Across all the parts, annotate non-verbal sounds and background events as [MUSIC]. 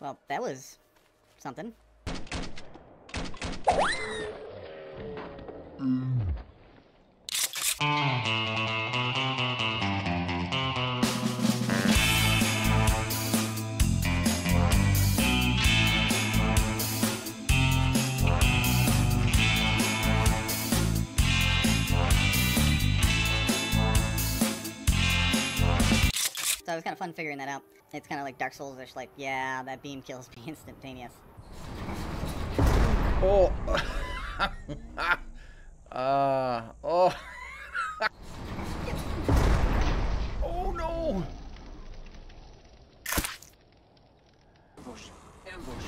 Well, that was something. Mm. It was kind of fun figuring that out. It's kind of like Dark Souls-ish, like, yeah, that beam kills me [LAUGHS] instantaneous. Oh. uh, [LAUGHS] oh no. Ambush. Ambush.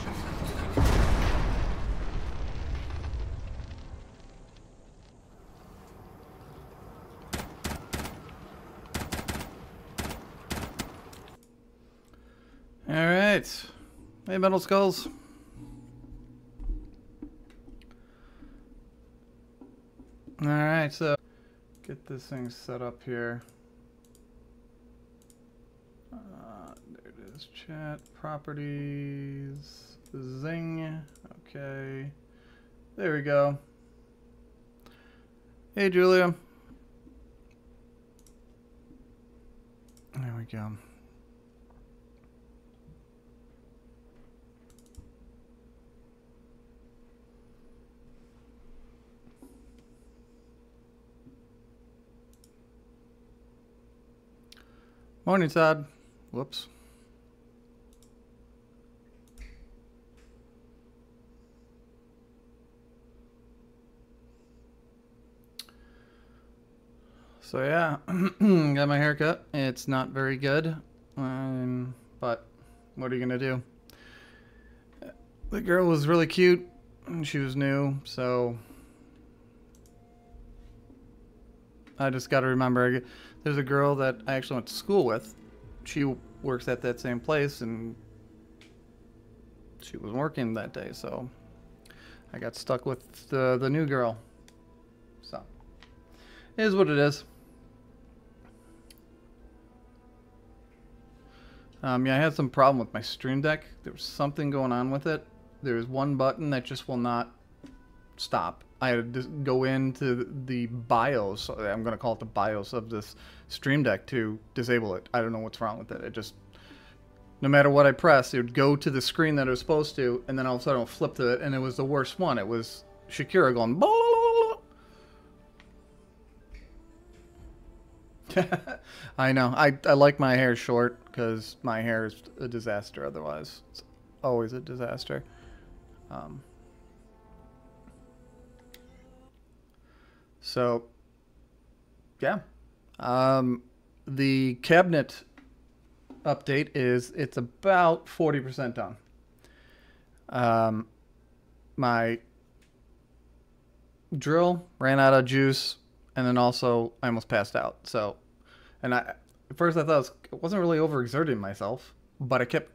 All right. Hey, Metal Skulls. All right, so get this thing set up here. Uh, there it is. Chat properties. Zing. Okay. There we go. Hey, Julia. There we go. Morning, Todd. Whoops. So yeah, [CLEARS THROAT] got my haircut. It's not very good, um, but what are you gonna do? The girl was really cute. and She was new, so I just got to remember. There's a girl that I actually went to school with. She works at that same place, and she was working that day, so I got stuck with the the new girl. So it is what it is. Um, yeah, I had some problem with my Stream Deck. There was something going on with it. There's one button that just will not stop. I had to go into the BIOS. I'm going to call it the BIOS of this Stream Deck to disable it. I don't know what's wrong with it. It just, no matter what I pressed, it would go to the screen that it was supposed to, and then all of a sudden it would flip to it, and it was the worst one. It was Shakira going. [LAUGHS] I know. I, I like my hair short because my hair is a disaster otherwise. It's always a disaster. Um, so, yeah. Um, the cabinet update is it's about 40% done. Um, my drill ran out of juice and then also I almost passed out. So, and I at first I thought I, was, wasn't really overexerting myself, but I kept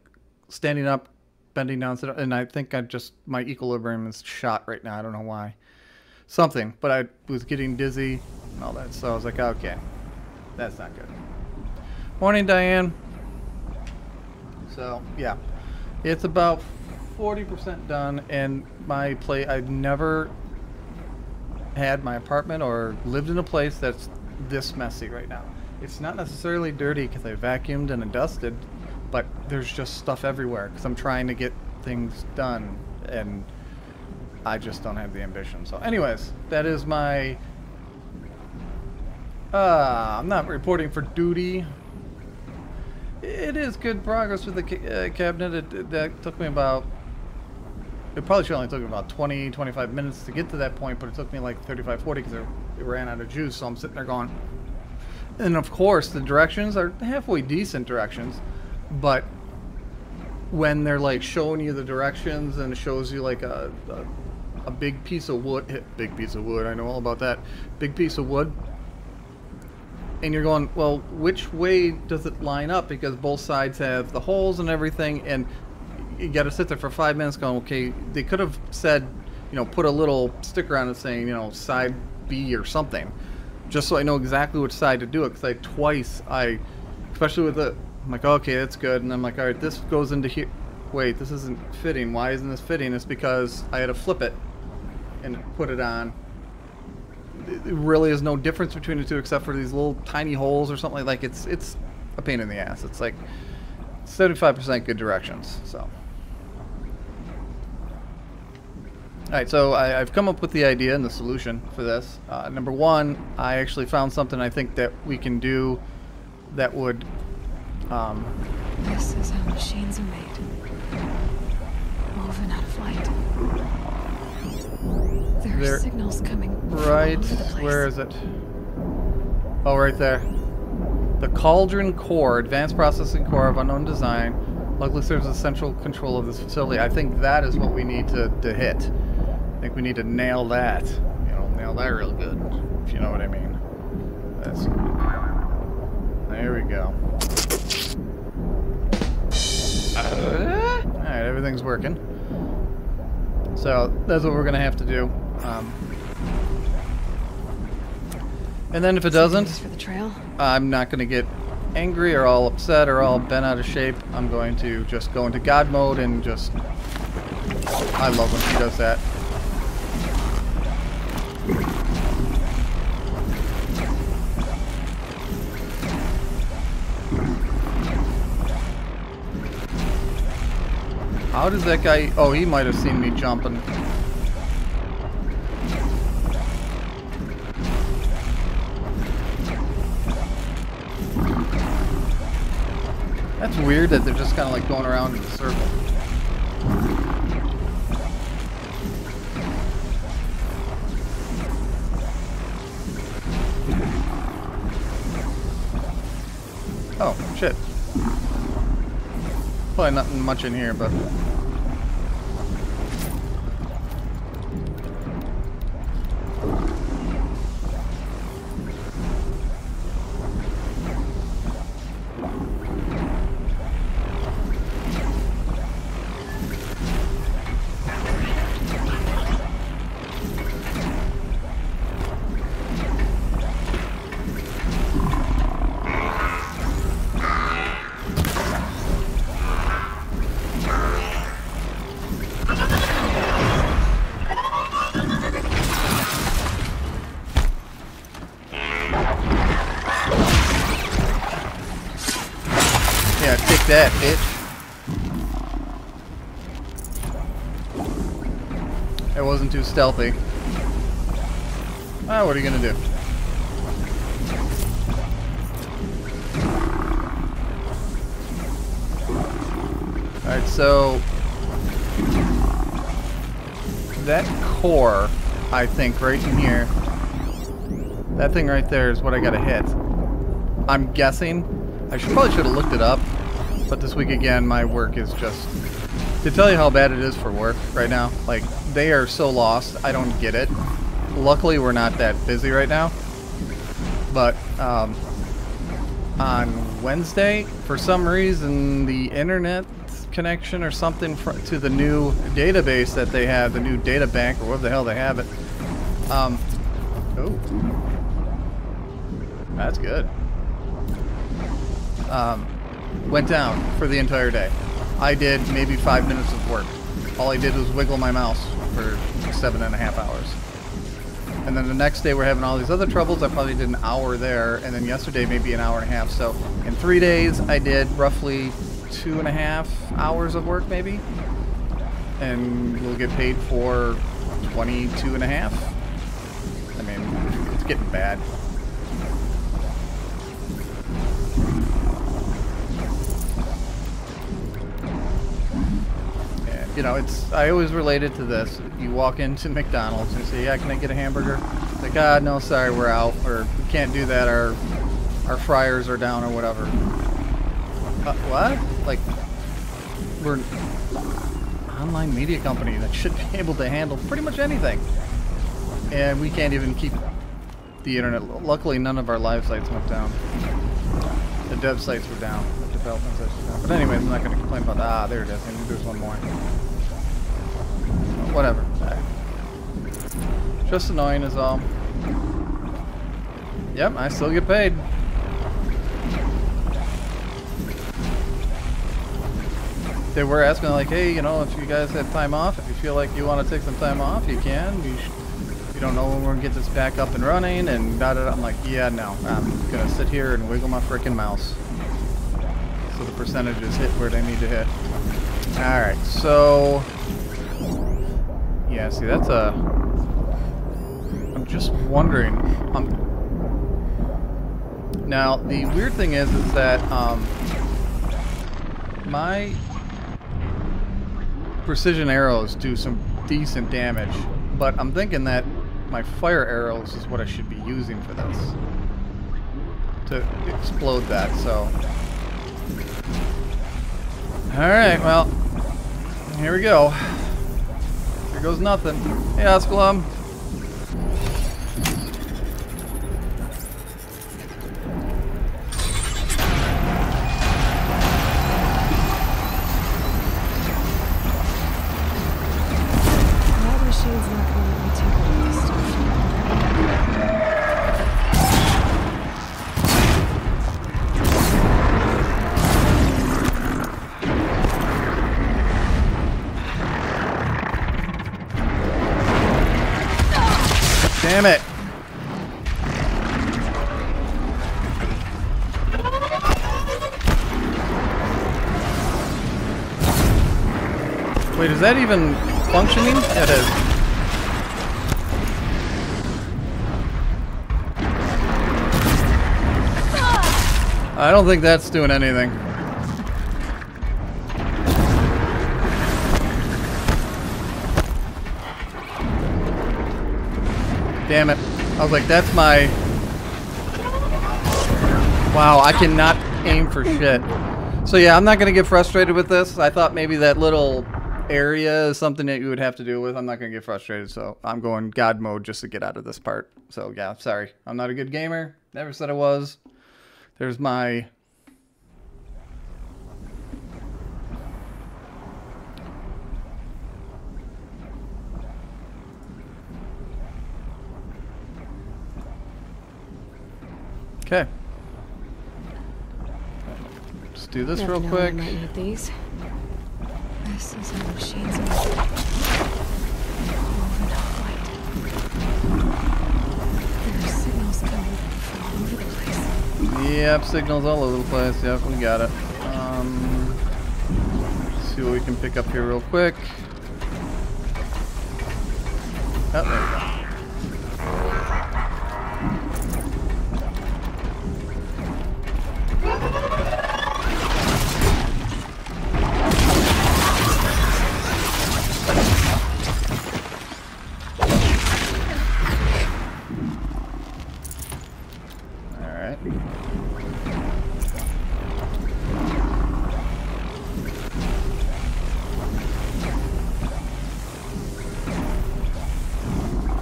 standing up, bending down, and I think I just my equilibrium is shot right now. I don't know why, something. But I was getting dizzy and all that, so I was like, okay, that's not good. Morning, Diane. So yeah, it's about forty percent done, and my play I've never had my apartment or lived in a place that's this messy right now. It's not necessarily dirty because I vacuumed and I dusted, but there's just stuff everywhere because I'm trying to get things done and I just don't have the ambition. So, anyways, that is my. Uh, I'm not reporting for duty. It is good progress with the ca- uh, cabinet. It, it, that took me about it probably should only took me about 20, 25 minutes to get to that point, but it took me like 35, 40 because it, ran out of juice. So I'm sitting there going. And of course, the directions are halfway decent directions, but when they're like showing you the directions and it shows you like a, a, a big piece of wood, [LAUGHS] big piece of wood, I know all about that, big piece of wood, and you're going, well, which way does it line up? Because both sides have the holes and everything, and you got to sit there for five minutes going, okay, they could have said, you know, put a little sticker on it saying, you know, side B or something, just so I know exactly which side to do it. Because I twice I especially with the. I'm like, okay, that's good, and I'm like, all right, this goes into here. Wait, this isn't fitting. Why isn't this fitting? It's because I had to flip it and put it on. It really is no difference between the two except for these little tiny holes or something like it's it's a pain in the ass. It's like 75% good directions. So. Alright, so I, I've come up with the idea and the solution for this. Uh, number one, I actually found something I think that we can do that would um, This is how machines are made. Moving out of light. There are There- signals coming from all right. over the place. Where is it? Oh, right there. The Cauldron Core, Advanced Processing Core of Unknown Design, luckily serves as central control of this facility. I think that is what we need to, to hit. I think we need to nail that. You know, nail that real good, if you know what I mean. That's there we go. Uh-huh. All right, everything's working. So that's what we're gonna have to do. Um, and then if it doesn't, Signals for the trail. I'm not going to get angry or all upset or all bent out of shape. I'm going to just go into God mode and just. I love when she does that. How does that guy. Oh, he might have seen me jumping. Weird that they're just kind of like going around in a circle. Oh, shit. Probably nothing much in here, but... stealthy. Ah, what are you gonna do? Alright, so... That core, I think, right in here, that thing right there is what I gotta hit. I'm guessing. I should probably should have looked it up, but this week again, my work is just to tell you how bad it is for work right now. Like they are so lost, I don't get it. Luckily, we're not that busy right now, but um, on Wednesday, for some reason, the internet connection or something to the new database that they have, the new data bank or whatever the hell they have it. Um, oh, that's good um, went down for the entire day. I did maybe five minutes of work. All I did was wiggle my mouse for seven and a half hours. And then the next day we're having all these other troubles. I probably did an hour there, and then yesterday maybe an hour and a half. So in three days I did roughly two and a half hours of work maybe. And we'll get paid for 22 and a half. I mean, it's getting bad. You know, it's I always relate it to this. You walk into McDonald's and say, "Yeah, can I get a hamburger?" Like, "Ah, no, sorry, we're out," or "We can't do that. Our our fryers are down," or whatever. Uh, what? Like, we're an online media company that should be [LAUGHS] able to handle pretty much anything, and we can't even keep the internet. Luckily, none of our live sites went down. The dev sites were down. The development sites were down. But anyways, I'm not going to complain about that. Ah, there it is. Maybe there's one more. Whatever. Just annoying is all. Yep, I still get paid. They were asking like, hey, you know, if you guys have time off, if you feel like you want to take some time off, you can. You, you don't know when we're gonna get this back up and running, and da da. da. I'm like, yeah, no, I'm gonna sit here and wiggle my freaking mouse. So the percentages hit where they need to hit. All right, so yeah, see, that's a. I'm just wondering. Um, now the weird thing is, is that um, my precision arrows do some decent damage, but I'm thinking that my fire arrows is what I should be using for this to explode that. So, all right, well, here we go. Here goes nothing. Hey, Osculim. That even functioning? It is. I don't think that's doing anything. Damn it. I was like, that's my... Wow, I cannot aim for shit. So yeah, I'm not going to get frustrated with this. I thought maybe that little area is something that you would have to deal with. I'm not going to get frustrated, so I'm going God mode just to get out of this part. So yeah, sorry. I'm not a good gamer. Never said I was. There's my... Okay. Let's do this Never real know when I quick. This is how are are signals all over the place. Yep, signals all over the place. Yep, we got it. Um, see what we can pick up here real quick. Oh, there we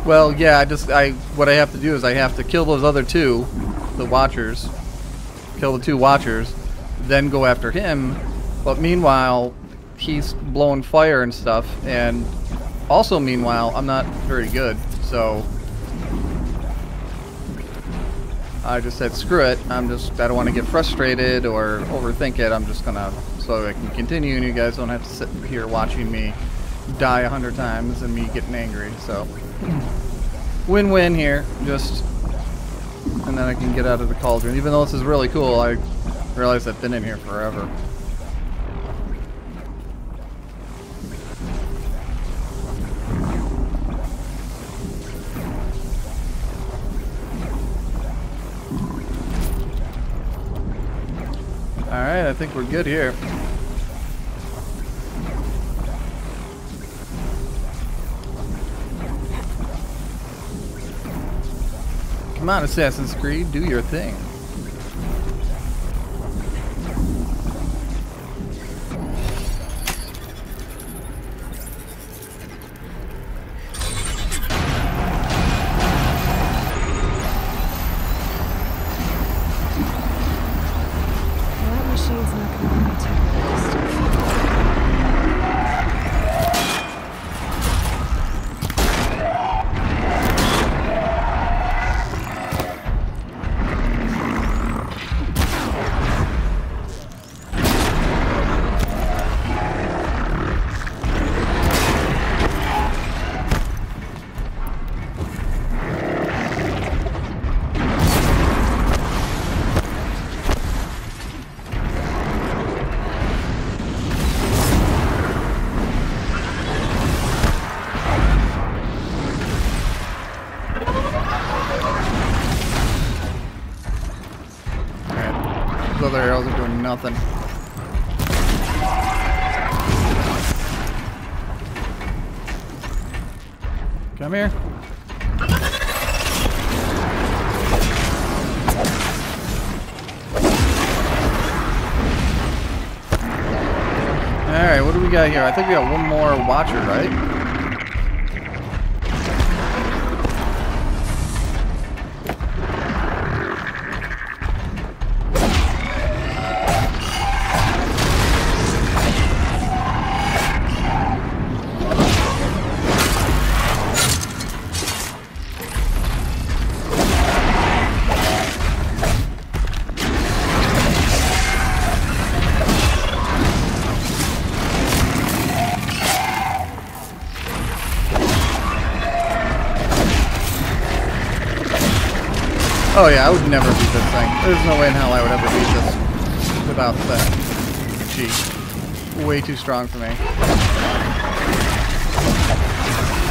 Well, yeah, I just I what I have to do is I have to kill those other two, the watchers. Kill the two watchers, then go after him. But meanwhile, he's blowing fire and stuff and also meanwhile, I'm not very good. So I just said screw it. I'm just I don't want to get frustrated or overthink it. I'm just gonna so I can continue and you guys don't have to sit here watching me die a hundred times and me getting angry. So win-win here. Just and then I can get out of the cauldron. Even though this is really cool, I realize I've been in here forever. Alright, I think we're good here. Come on, Assassin's Creed, do your thing. I think we got one more watcher, right? Oh yeah, I would never beat this thing. There's no way in hell I would ever beat this without that cheat. Way too strong for me.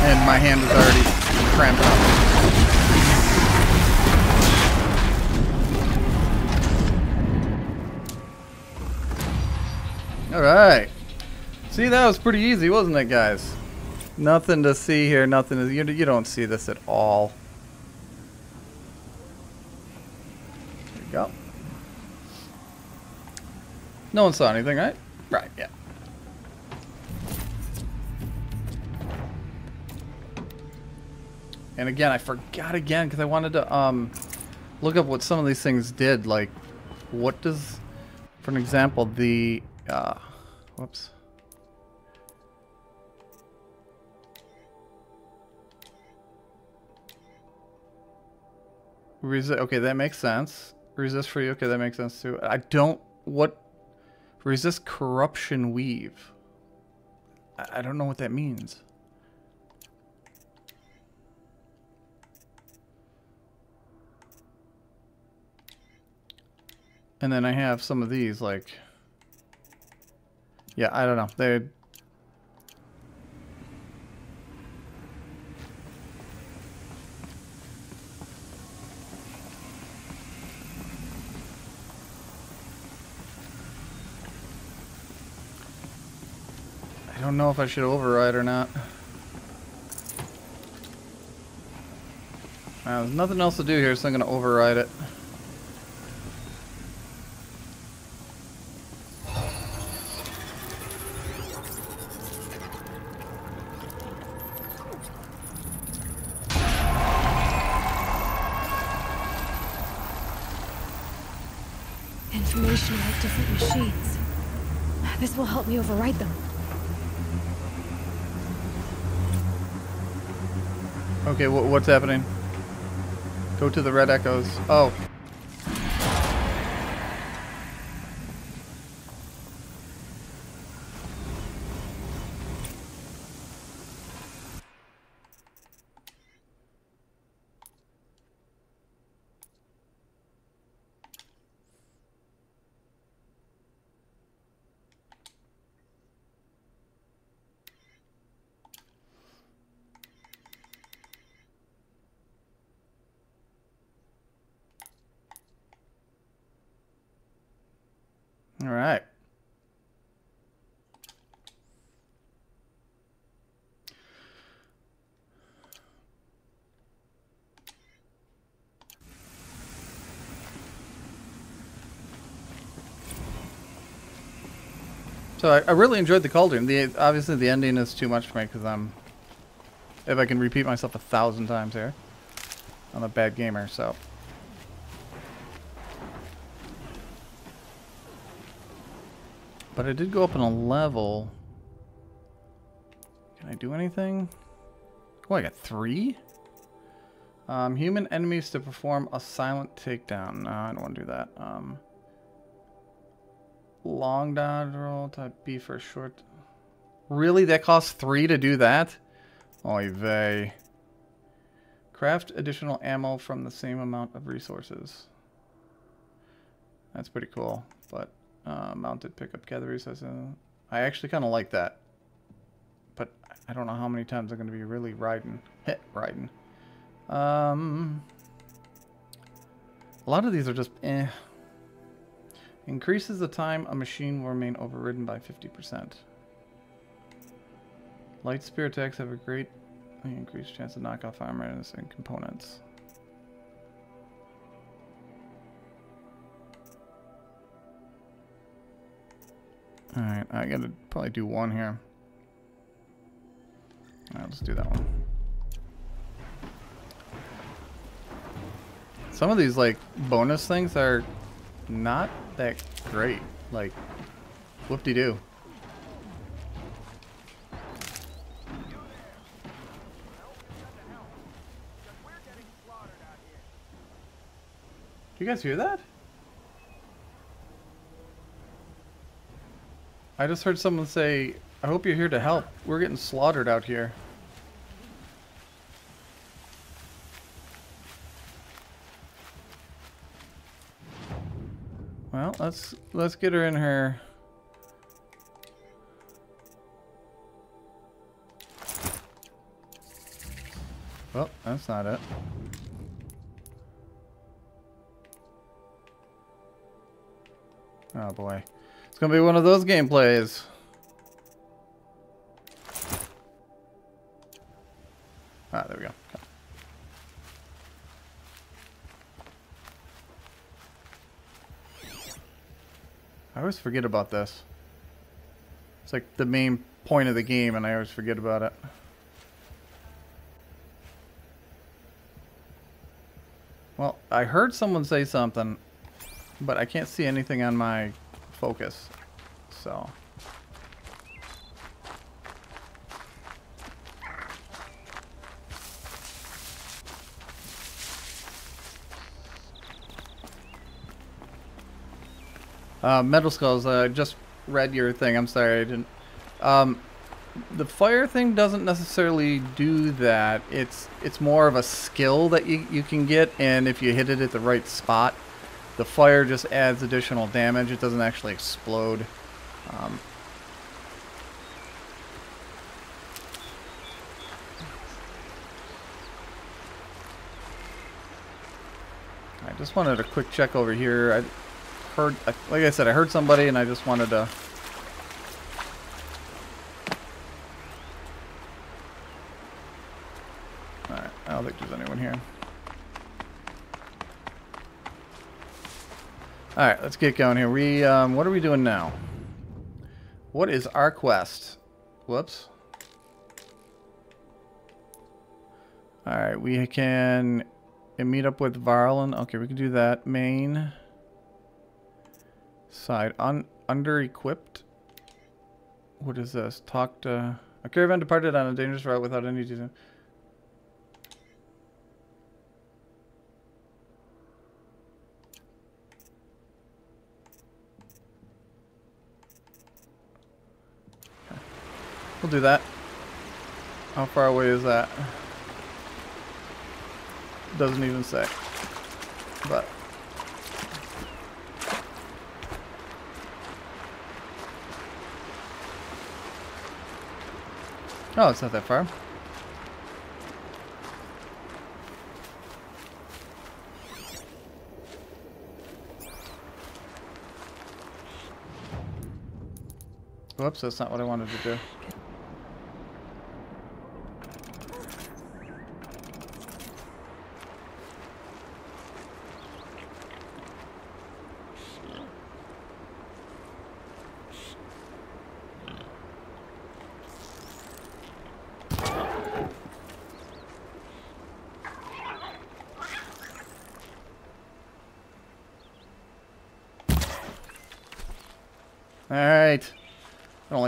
And my hand is already cramped up. Alright. See, that was pretty easy, wasn't it, guys? Nothing to see here, nothing to... You, you don't see this at all. There you go. No one saw anything, right? Right, yeah. And again, I forgot again because I wanted to um, look up what some of these things did. Like, what does, for an example, the, uh, whoops. Resist. Okay, that makes sense. Resist free. Okay, that makes sense too. I don't. What? Resist corruption weave. I, I don't know what that means. And then I have some of these like. Yeah, I don't know. They. Don't know if I should override or not. Uh, there's nothing else to do here, so I'm going to override it. Information about different machines. This will help me override them. Okay, wh what's happening? Go to the red echoes. Oh. All right. So I, I really enjoyed the cauldron. The obviously the ending is too much for me because I'm if I can repeat myself a thousand times here, I'm a bad gamer. So. But I did go up in a level. Can I do anything? Oh, I got three? Um, human enemies to perform a silent takedown. No, I don't want to do that. Um, long dodge roll, type B for short. Really? That costs three to do that? Oy vey. Craft additional ammo from the same amount of resources. That's pretty cool, but uh, mounted pickup resources. I actually kind of like that, but I don't know how many times I'm going to be really riding. Hit riding. Um, a lot of these are just eh. Increases the time a machine will remain overridden by 50%. Light spear attacks have a great increased chance to knock off armor and components. Alright, I gotta probably do one here. Alright, let's do that one. Some of these, like, bonus things are not that great. Like, whoop-de-doo. Do you guys hear that? I just heard someone say, I hope you're here to help. We're getting slaughtered out here. Let's let's get her in her. Well, that's not it. Oh boy. It's gonna be one of those gameplays. Ah, there we go. I always forget about this. It's like the main point of the game and I always forget about it. Well, I heard someone say something, but I can't see anything on my focus. So. Uh, Metal Skulls, I uh, just read your thing. I'm sorry, I didn't. Um, the fire thing doesn't necessarily do that. It's it's more of a skill that you, you can get, and if you hit it at the right spot, the fire just adds additional damage. It doesn't actually explode. Um, I just wanted a quick check over here. I heard, like I said, I heard somebody and I just wanted to... Alright, I don't think there's anyone here. Alright, let's get going here. We, um, what are we doing now? What is our quest? Whoops. Alright, we can meet up with Varlin. Okay, we can do that. Main side. Un under equipped. What is this? Talk to... A caravan departed on a dangerous route without any... Reason. We'll do that. How far away is that? Doesn't even say. But. Oh, it's not that far. Whoops, that's not what I wanted to do. Alright.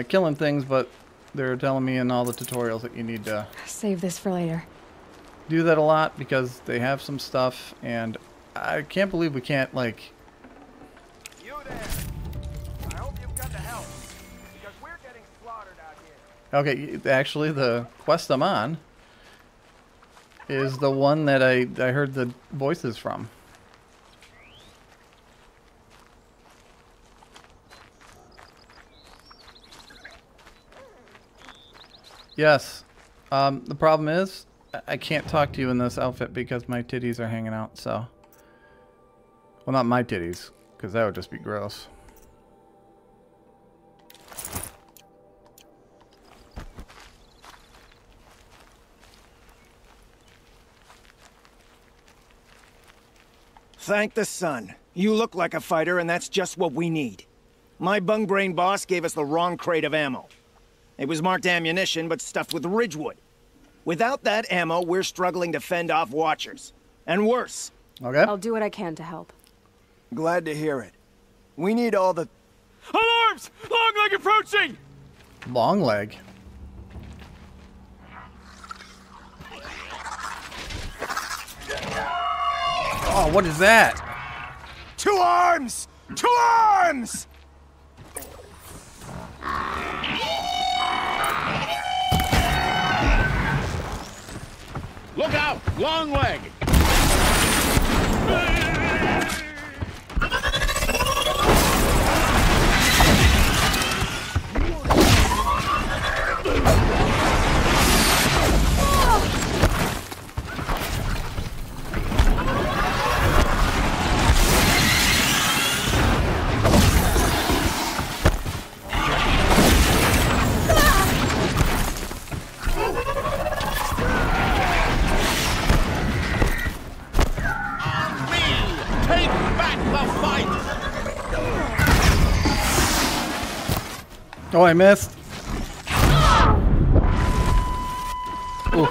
I killing things, but they're telling me in all the tutorials that you need to... Save this for later. Do that a lot because they have some stuff, and I can't believe we can't, like... You there! I hope you've got the help, because we're getting slaughtered out here. Okay, actually, the quest I'm on is the one that I, I heard the voices from. Yes. Um, the problem is, I can't talk to you in this outfit because my titties are hanging out, so... Well, not my titties. Because that would just be gross. Thank the sun. You look like a fighter, and that's just what we need. My bung brain boss gave us the wrong crate of ammo. It was marked ammunition, but stuffed with Ridgewood. Without that ammo, we're struggling to fend off Watchers. And worse. Okay. I'll do what I can to help. Glad to hear it. We need all the... Alarms! Long leg approaching! Long leg. Oh, what is that? To arms! To arms! Look out! Long leg! Oh, I missed. Ooh.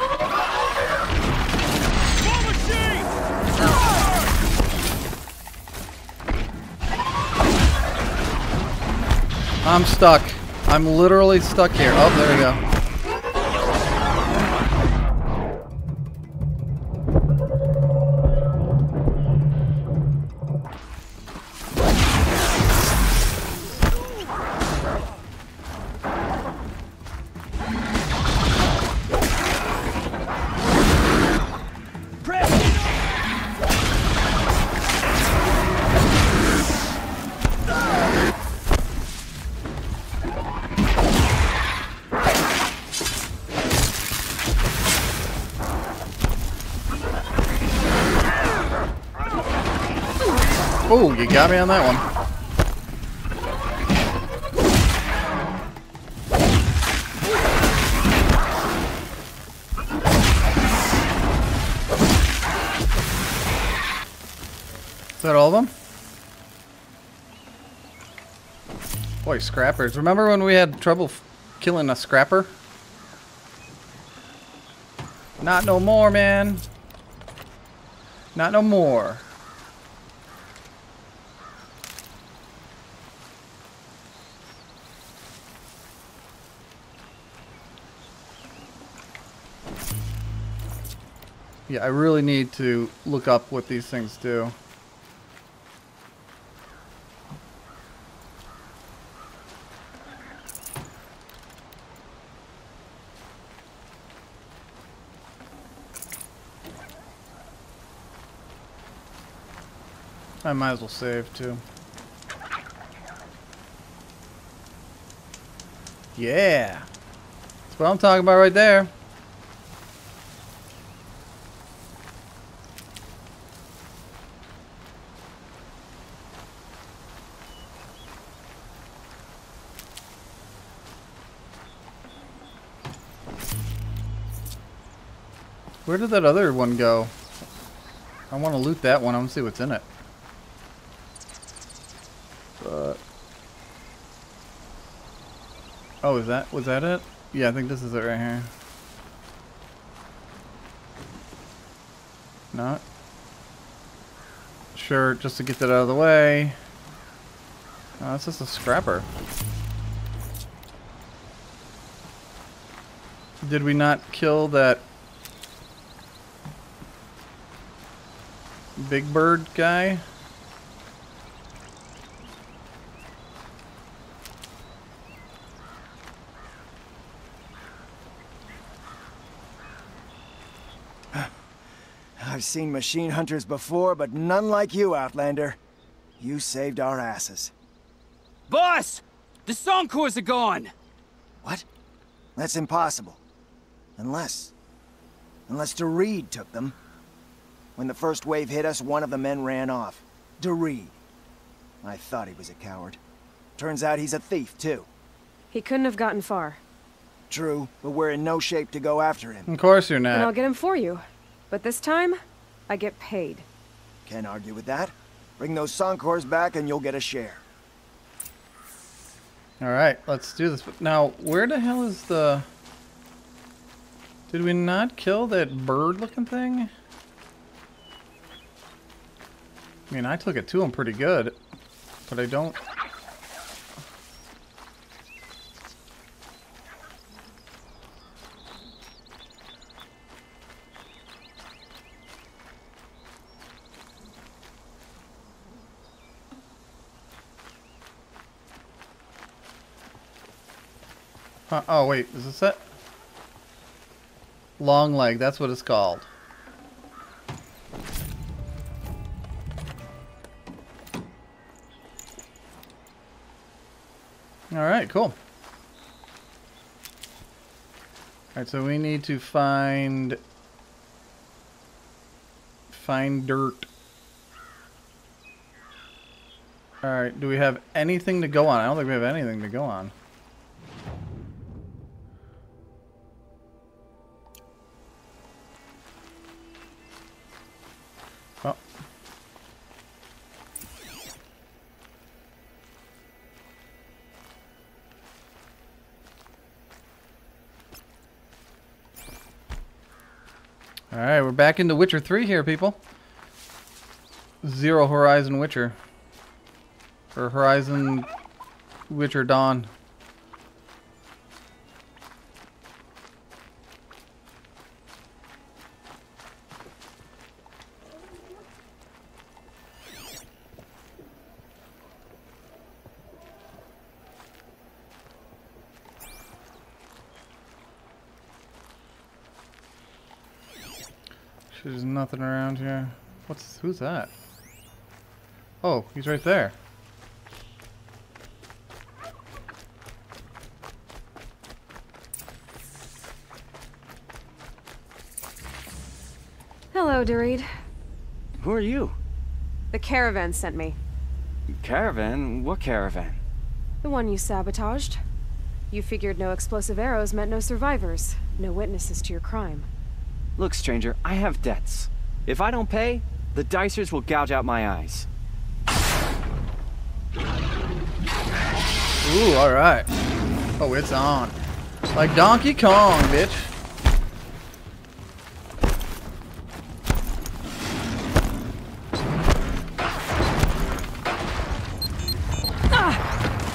I'm stuck. I'm literally stuck here. Oh, there we go. You got me on that one. Is that all of them? Boy, scrappers. Remember when we had trouble killing a scrapper? Not no more, man. Not no more. Yeah, I really need to look up what these things do. I might as well save too. Yeah. That's what I'm talking about right there. Where did that other one go? I want to loot that one. I want to see what's in it. But oh, is that was that it? Yeah, I think this is it right here. Not sure. Just to get that out of the way. Uh, oh, it's just a scrapper. Did we not kill that big bird guy? I've seen machine hunters before, but none like you, Outlander. You saved our asses. Boss! The Soncors are gone! What? That's impossible. Unless... Unless DeReed took them. When the first wave hit us, one of the men ran off. DeReed. I thought he was a coward. Turns out he's a thief, too. He couldn't have gotten far. True, but we're in no shape to go after him. Of course you're not. And I'll get him for you. But this time, I get paid. Can't argue with that. Bring those Soncors back and you'll get a share. All right, let's do this. Now, where the hell is the? Did we not kill that bird-looking thing? I mean, I took it to him pretty good, but I don't. Huh, oh wait, is this it? Long leg, that's what it's called. Alright, cool. Alright, so we need to find find dirt. Alright, do we have anything to go on? I don't think we have anything to go on. Alright, we're back into Witcher 3 here, people. Zero Horizon Witcher. Or Horizon Witcher Dawn. There's nothing around here. What's who's that? Oh, he's right there. Hello, Dorid. Who are you? The caravan sent me. Caravan? What caravan? The one you sabotaged. You figured no explosive arrows meant no survivors, no witnesses to your crime. Look, stranger, I have debts. If I don't pay, the Dicers will gouge out my eyes. Ooh, alright. Oh, it's on. Like Donkey Kong, bitch.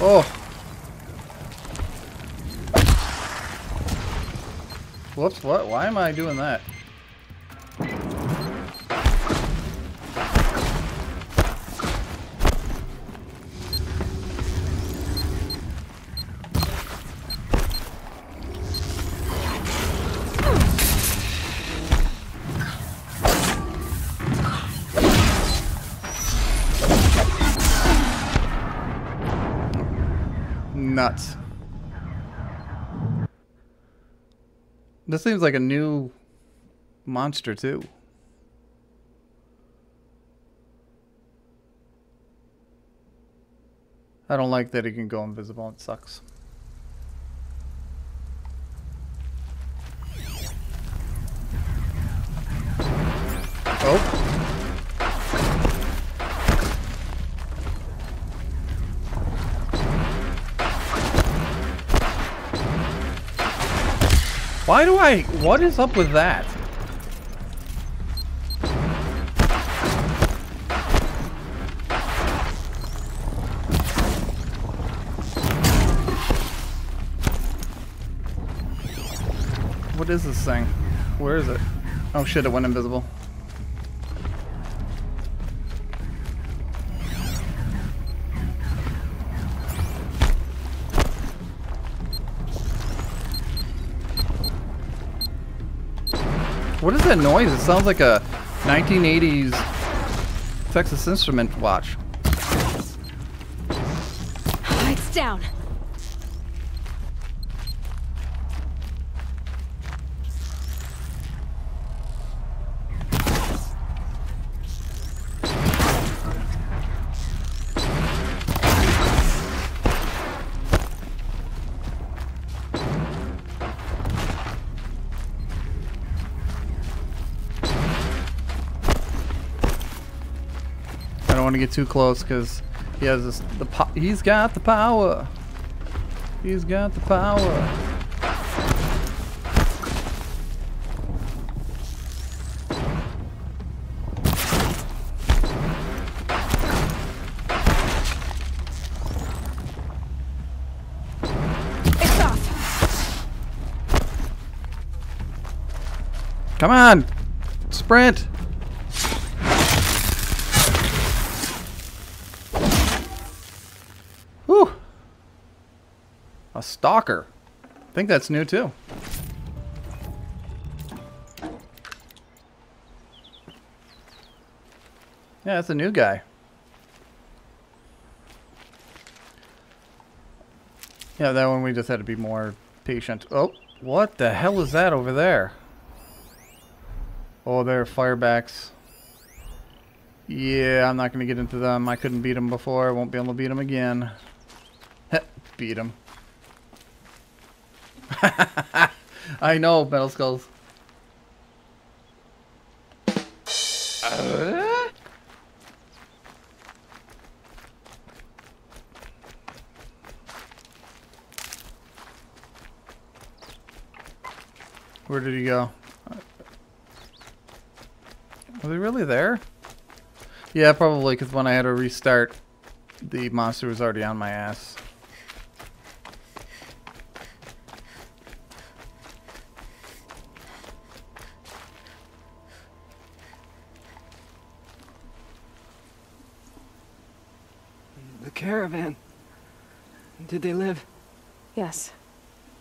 Oh. Whoops, what? Why am I doing that? This seems like a new monster too. I don't like that he can go invisible. It sucks. Oh. Why do I... What is up with that? What is this thing? Where is it? Oh shit, it went invisible. That noise? It sounds like a 1980s Texas Instrument watch. Lights down. Too close because he has this. The po- he's got the power. He's got the power. Come on, sprint. Stalker. I think that's new too. Yeah, that's a new guy. Yeah, that one we just had to be more patient. Oh, what the hell is that over there? Oh, they're firebacks. Yeah, I'm not going to get into them. I couldn't beat them before. I won't be able to beat them again. beat them. [LAUGHS] I know, Metal Skulls. Where did he go? Were they really there? Yeah, probably, because when I had to restart, the monster was already on my ass. The caravan. Did they live? Yes.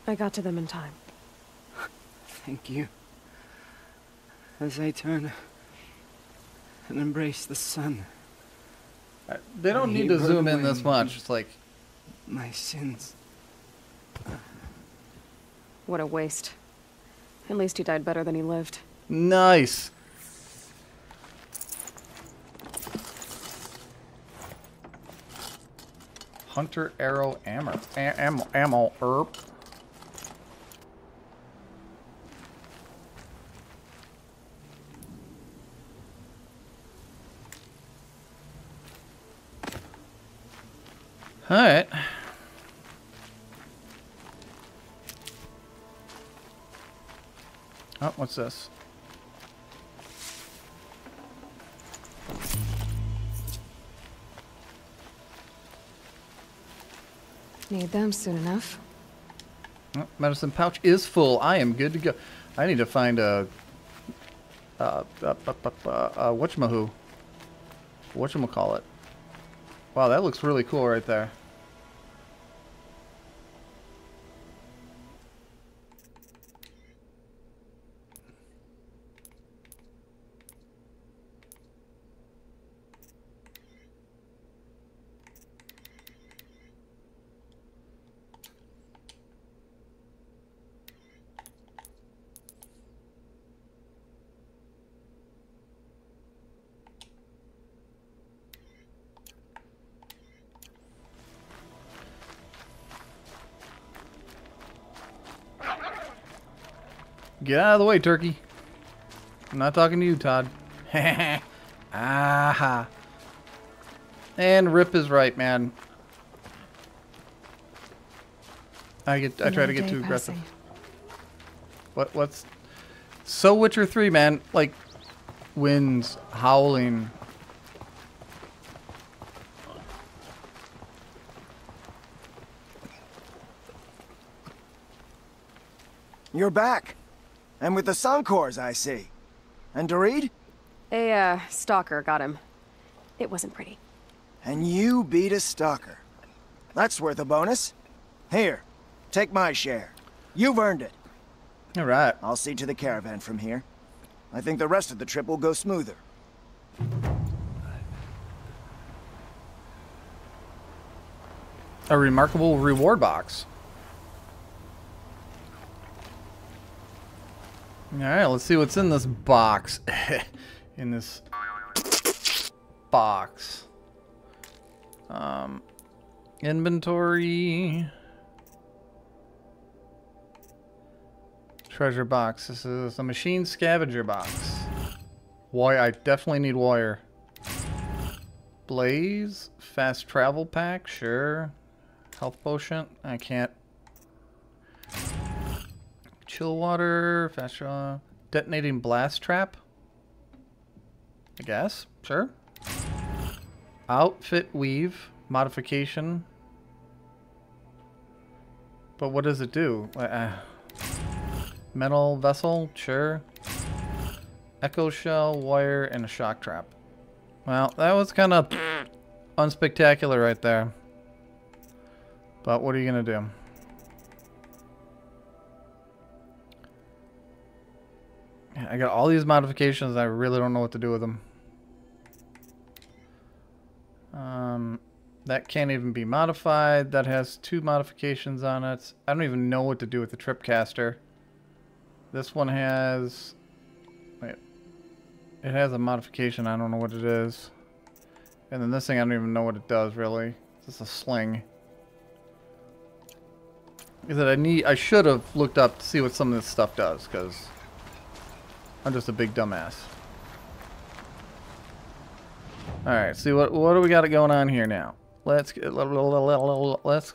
I got to them in time. Thank you. As I turn and embrace the sun, uh, They don't need to zoom in this much. It's like, my sins. What a waste. At least he died better than he lived. nice. Hunter arrow ammo. Ammo. Ammo. Erp. Alright. Oh, what's this? Need them soon enough. Oh, medicine pouch is full. I am good to go. I need to find a. Uh, uh, uh, uh, uh, whatchamahoo. Whatchamacallit. Wow, that looks really cool right there. Get out of the way, turkey. I'm not talking to you, Todd. [LAUGHS] Aha. And Rip is right, man. I get. I try to get day too aggressive. passing. What? What's? So Witcher Three, man. Like, winds howling. You're back. And with the Suncors, I see. And Dorid? A, uh, stalker got him. It wasn't pretty. And you beat a stalker. That's worth a bonus. Here, take my share. You've earned it. All right. I'll see to the caravan from here. I think the rest of the trip will go smoother. A remarkable reward box. Alright, let's see what's in this box. [LAUGHS] in this box. Um, inventory. Treasure box. This is a machine scavenger box. Wire. I definitely need wire. Blaze, fast travel pack, sure. Health potion, I can't. Chill water, fast travel, detonating blast trap. I guess, sure. Outfit weave, modification. But what does it do? Uh, metal vessel, sure. Echo shell, wire, and a shock trap. Well, that was kind of unspectacular right there. But what are you going to do? I got all these modifications I really don't know what to do with them. Um, that can't even be modified. That has two modifications on it. I don't even know what to do with the Tripcaster. This one has... Wait. It has a modification. I don't know what it is. And then this thing, I don't even know what it does, really. It's just a sling. Is that I need... I should have looked up to see what some of this stuff does, because... I'm just a big dumbass. Alright, see what what do we got going on here now? Let's get let's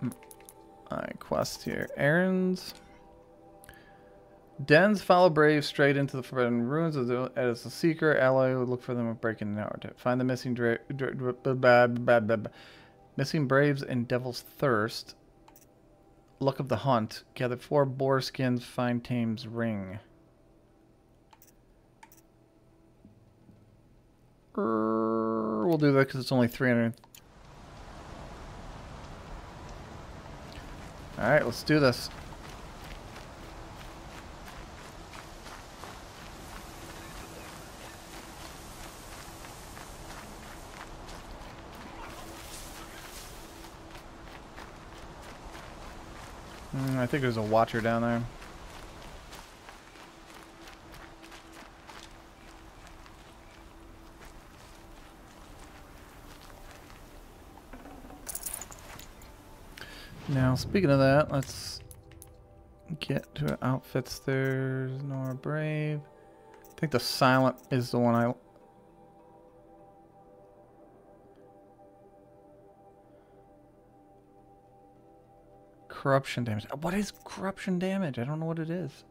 hmm, Alright, quest here. Errands. Dens follow Brave straight into the Forbidden Ruins as a, as a seeker. Aloy would look for them and break in an hour. Find the missing missing Braves and Devil's Thirst. Luck of the Hunt. Gather four boar skins. Find Tame's ring. We'll do that because it's only 300. Alright, let's do this. Mm, I think there's a watcher down there. Now, speaking of that, let's get to our outfits. There's Nora Brave. I think the Silent is the one I... Corruption damage. What is corruption damage? I don't know what it is.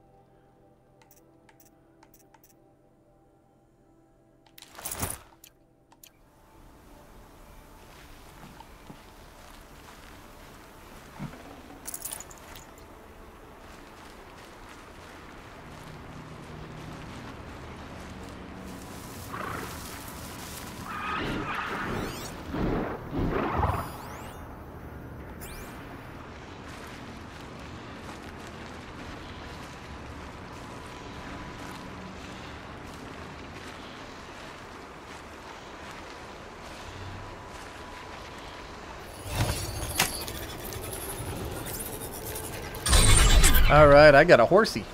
All right, I got a horsey.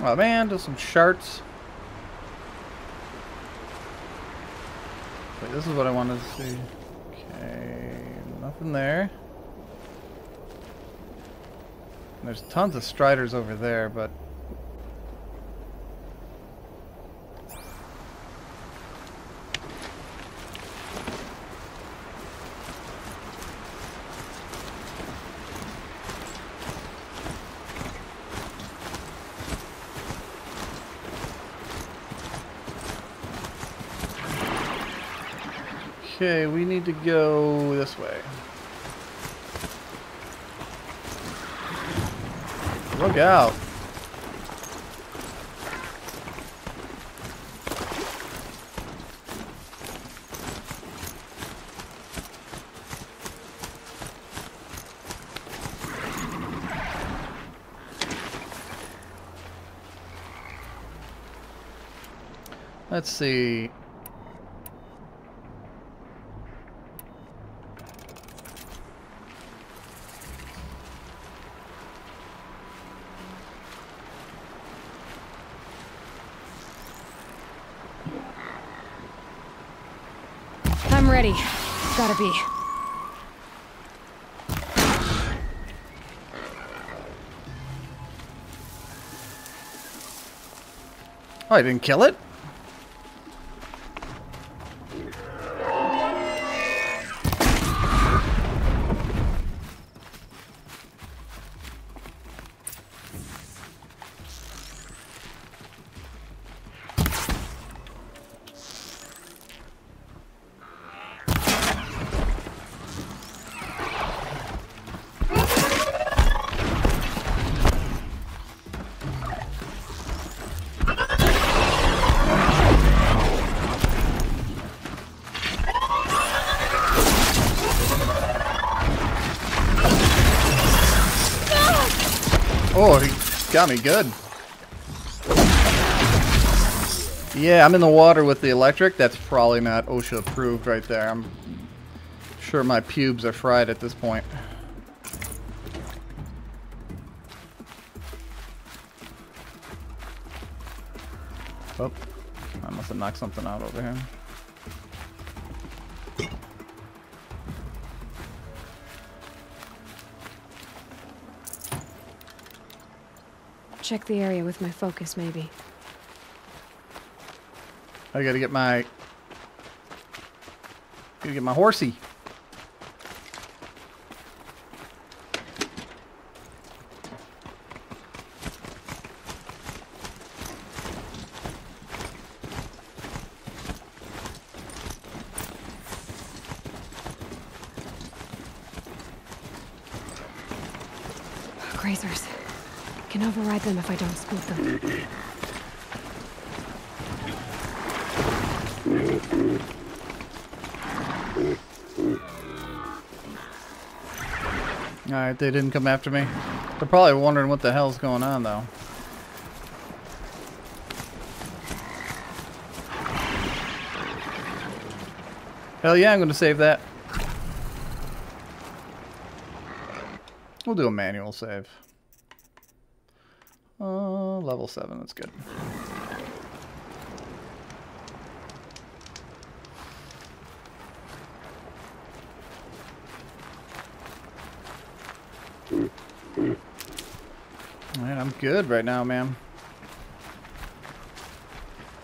Oh man, do some sharts. Wait, this is what I wanted to see. Nothing there. There's tons of striders over there, but... Okay, we need to go this way. Look out. Let's see. I'm ready. Gotta be. Oh, I didn't kill it? Got me good. Yeah, I'm in the water with the electric. That's probably not OSHA approved right there. I'm sure my pubes are fried at this point. Oh, I must have knocked something out over here. Check the area with my focus, maybe. I gotta get my... Gotta get my horsey. Grazers. Can override Alright, they didn't come after me. They're probably wondering what the hell's going on, though. Hell yeah, I'm gonna save that. We'll do a manual save. Level 7, that's good. Man, I'm good right now, man.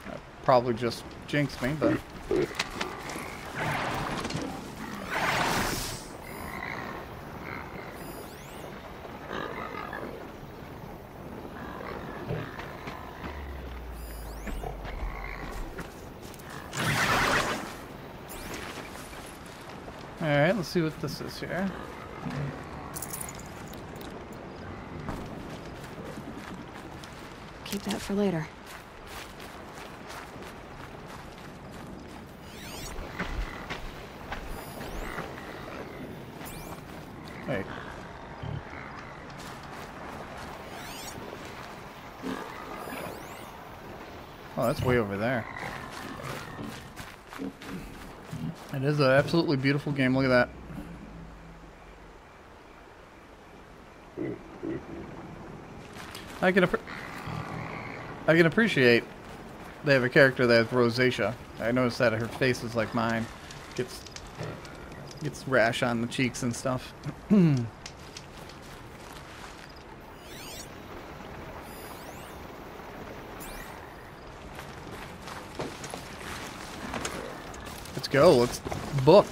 That probably just jinxed me, but... Alright, let's see what this is here. Keep that for later. Wait. Oh, that's way over there. It is an absolutely beautiful game. Look at that. I can I can appreciate they have a character that has rosacea. I noticed that her face is like mine. Gets gets rash on the cheeks and stuff. [CLEARS THROAT] Let's go. Let's book.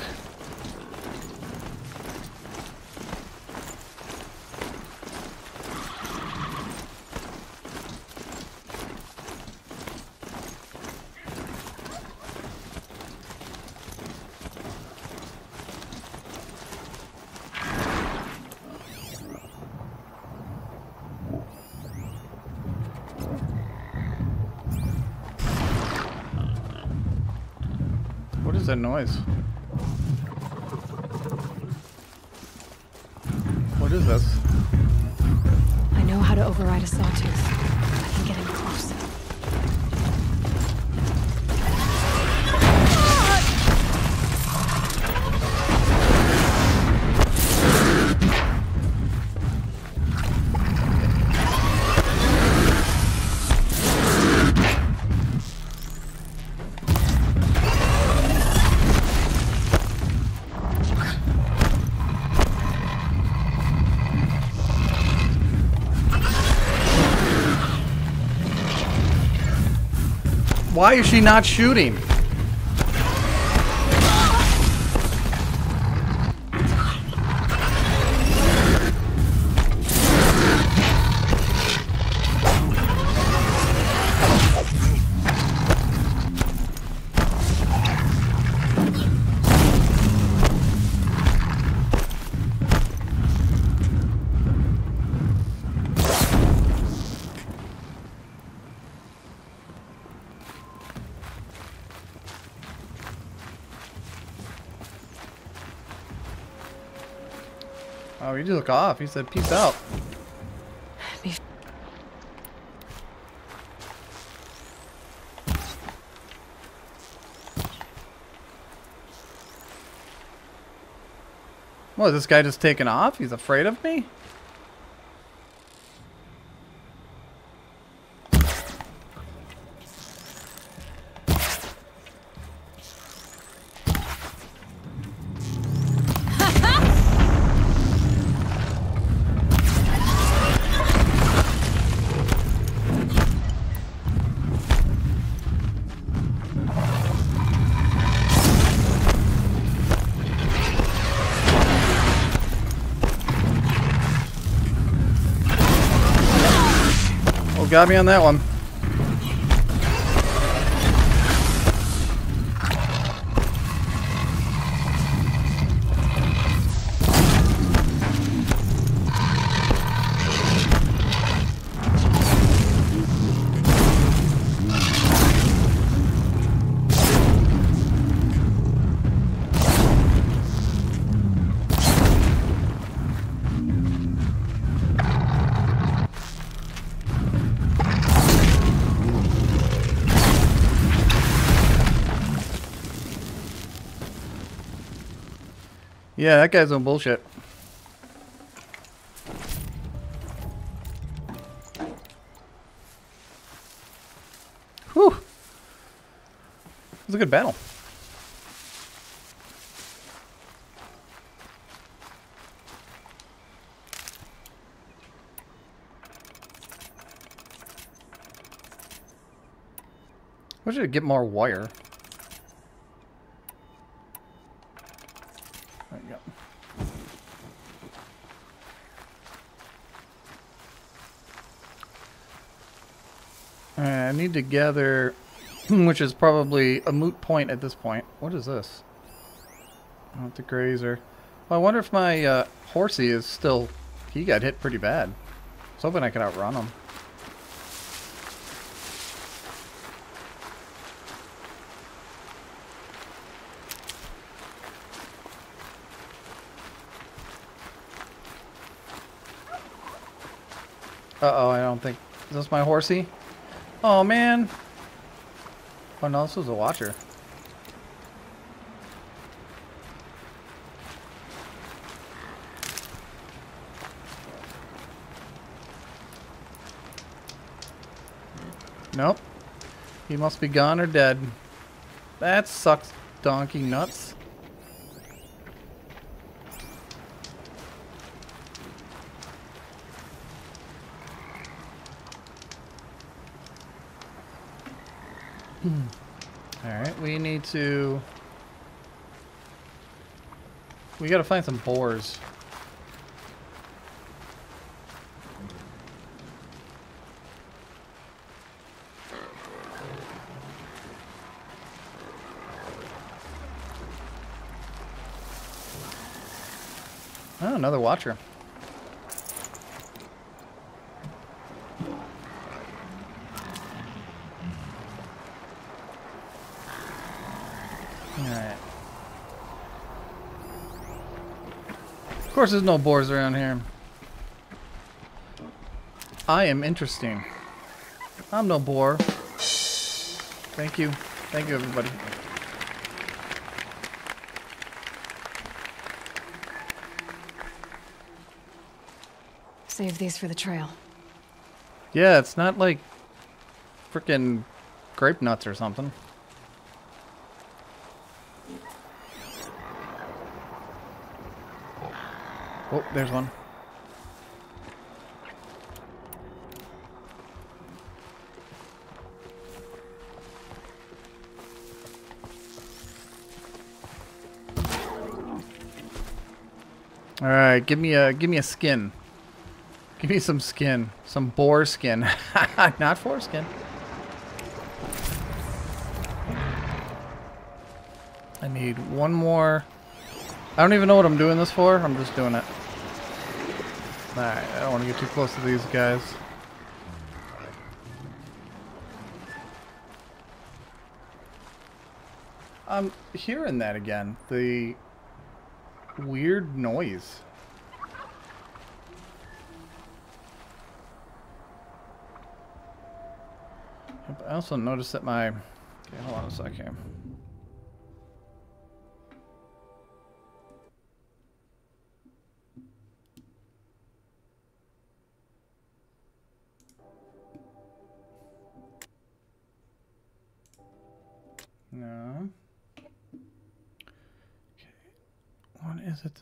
Why is she not shooting? Off. He said, peace out. What, is this guy just taking off? He's afraid of me? Got me on that one. Yeah, that guy's on bullshit. Whew. It was a good battle. We should I get more wire. There you go. Alright, I need to gather, which is probably a moot point at this point. What is this? Not the grazer. Well, I wonder if my uh, horsey is still... He got hit pretty bad. I was hoping I could outrun him. Uh-oh, I don't think... Is this my horsey? Oh, man. Oh, no, this was a watcher. Nope. He must be gone or dead. That sucks, donkey nuts. Hmm. Alright, we need to... We gotta find some boars. Oh, another watcher. Alright. Of course there's no boars around here. I am interesting. I'm no boar. Thank you. Thank you, everybody. Save these for the trail. Yeah, it's not like freaking grape nuts or something. There's one. All right, give me a give me a skin. Give me some skin, some boar skin, [LAUGHS] not foreskin. I need one more. I don't even know what I'm doing this for. I'm just doing it. Alright, I don't want to get too close to these guys. I'm hearing that again. The weird noise. I also noticed that my... Okay, hold on a sec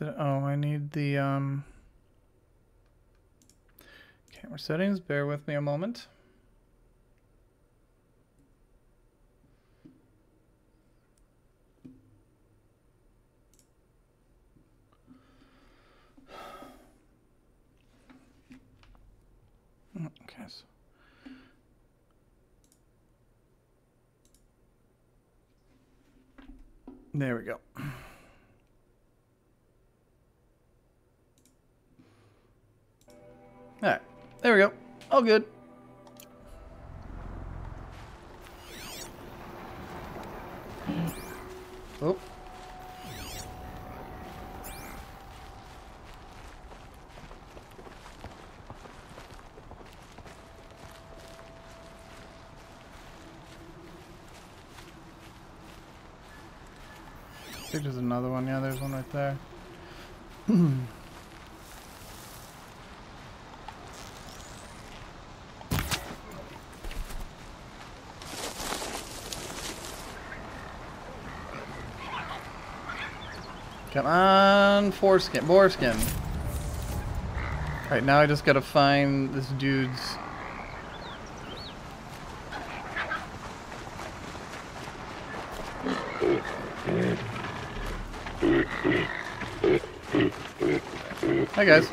Oh, I need the, um... Camera settings. Bear with me a moment. Okay. So. There we go. Alright, there we go. All good. Oh. I think there's another one. Yeah, there's one right there. Come on, foreskin, boreskin. Alright, now I just gotta find this dude's... Hi guys.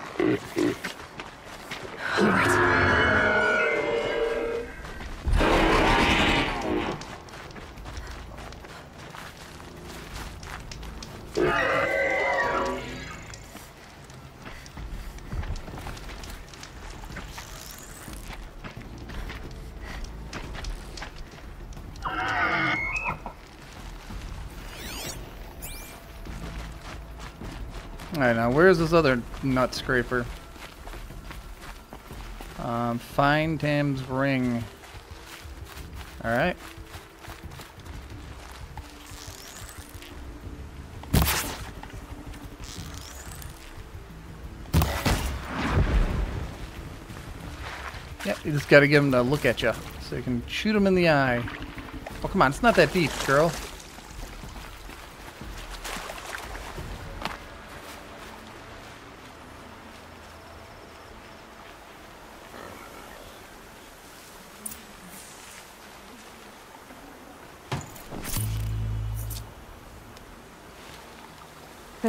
Now where's this other nut scraper? Um, find Tam's ring. Alright. Yep, you just gotta give him to look at you so you can shoot him in the eye. Oh, come on, it's not that deep, girl.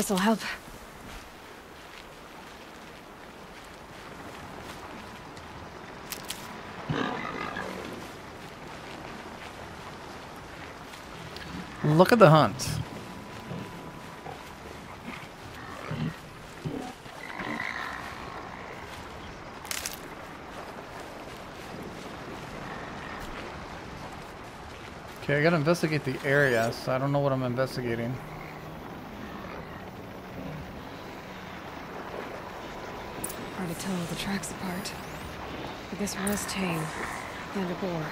This'll help. Look at the hunt. Okay, I gotta investigate the area, so I don't know what I'm investigating. Hard to tell the tracks apart. But this was tame. And a boar.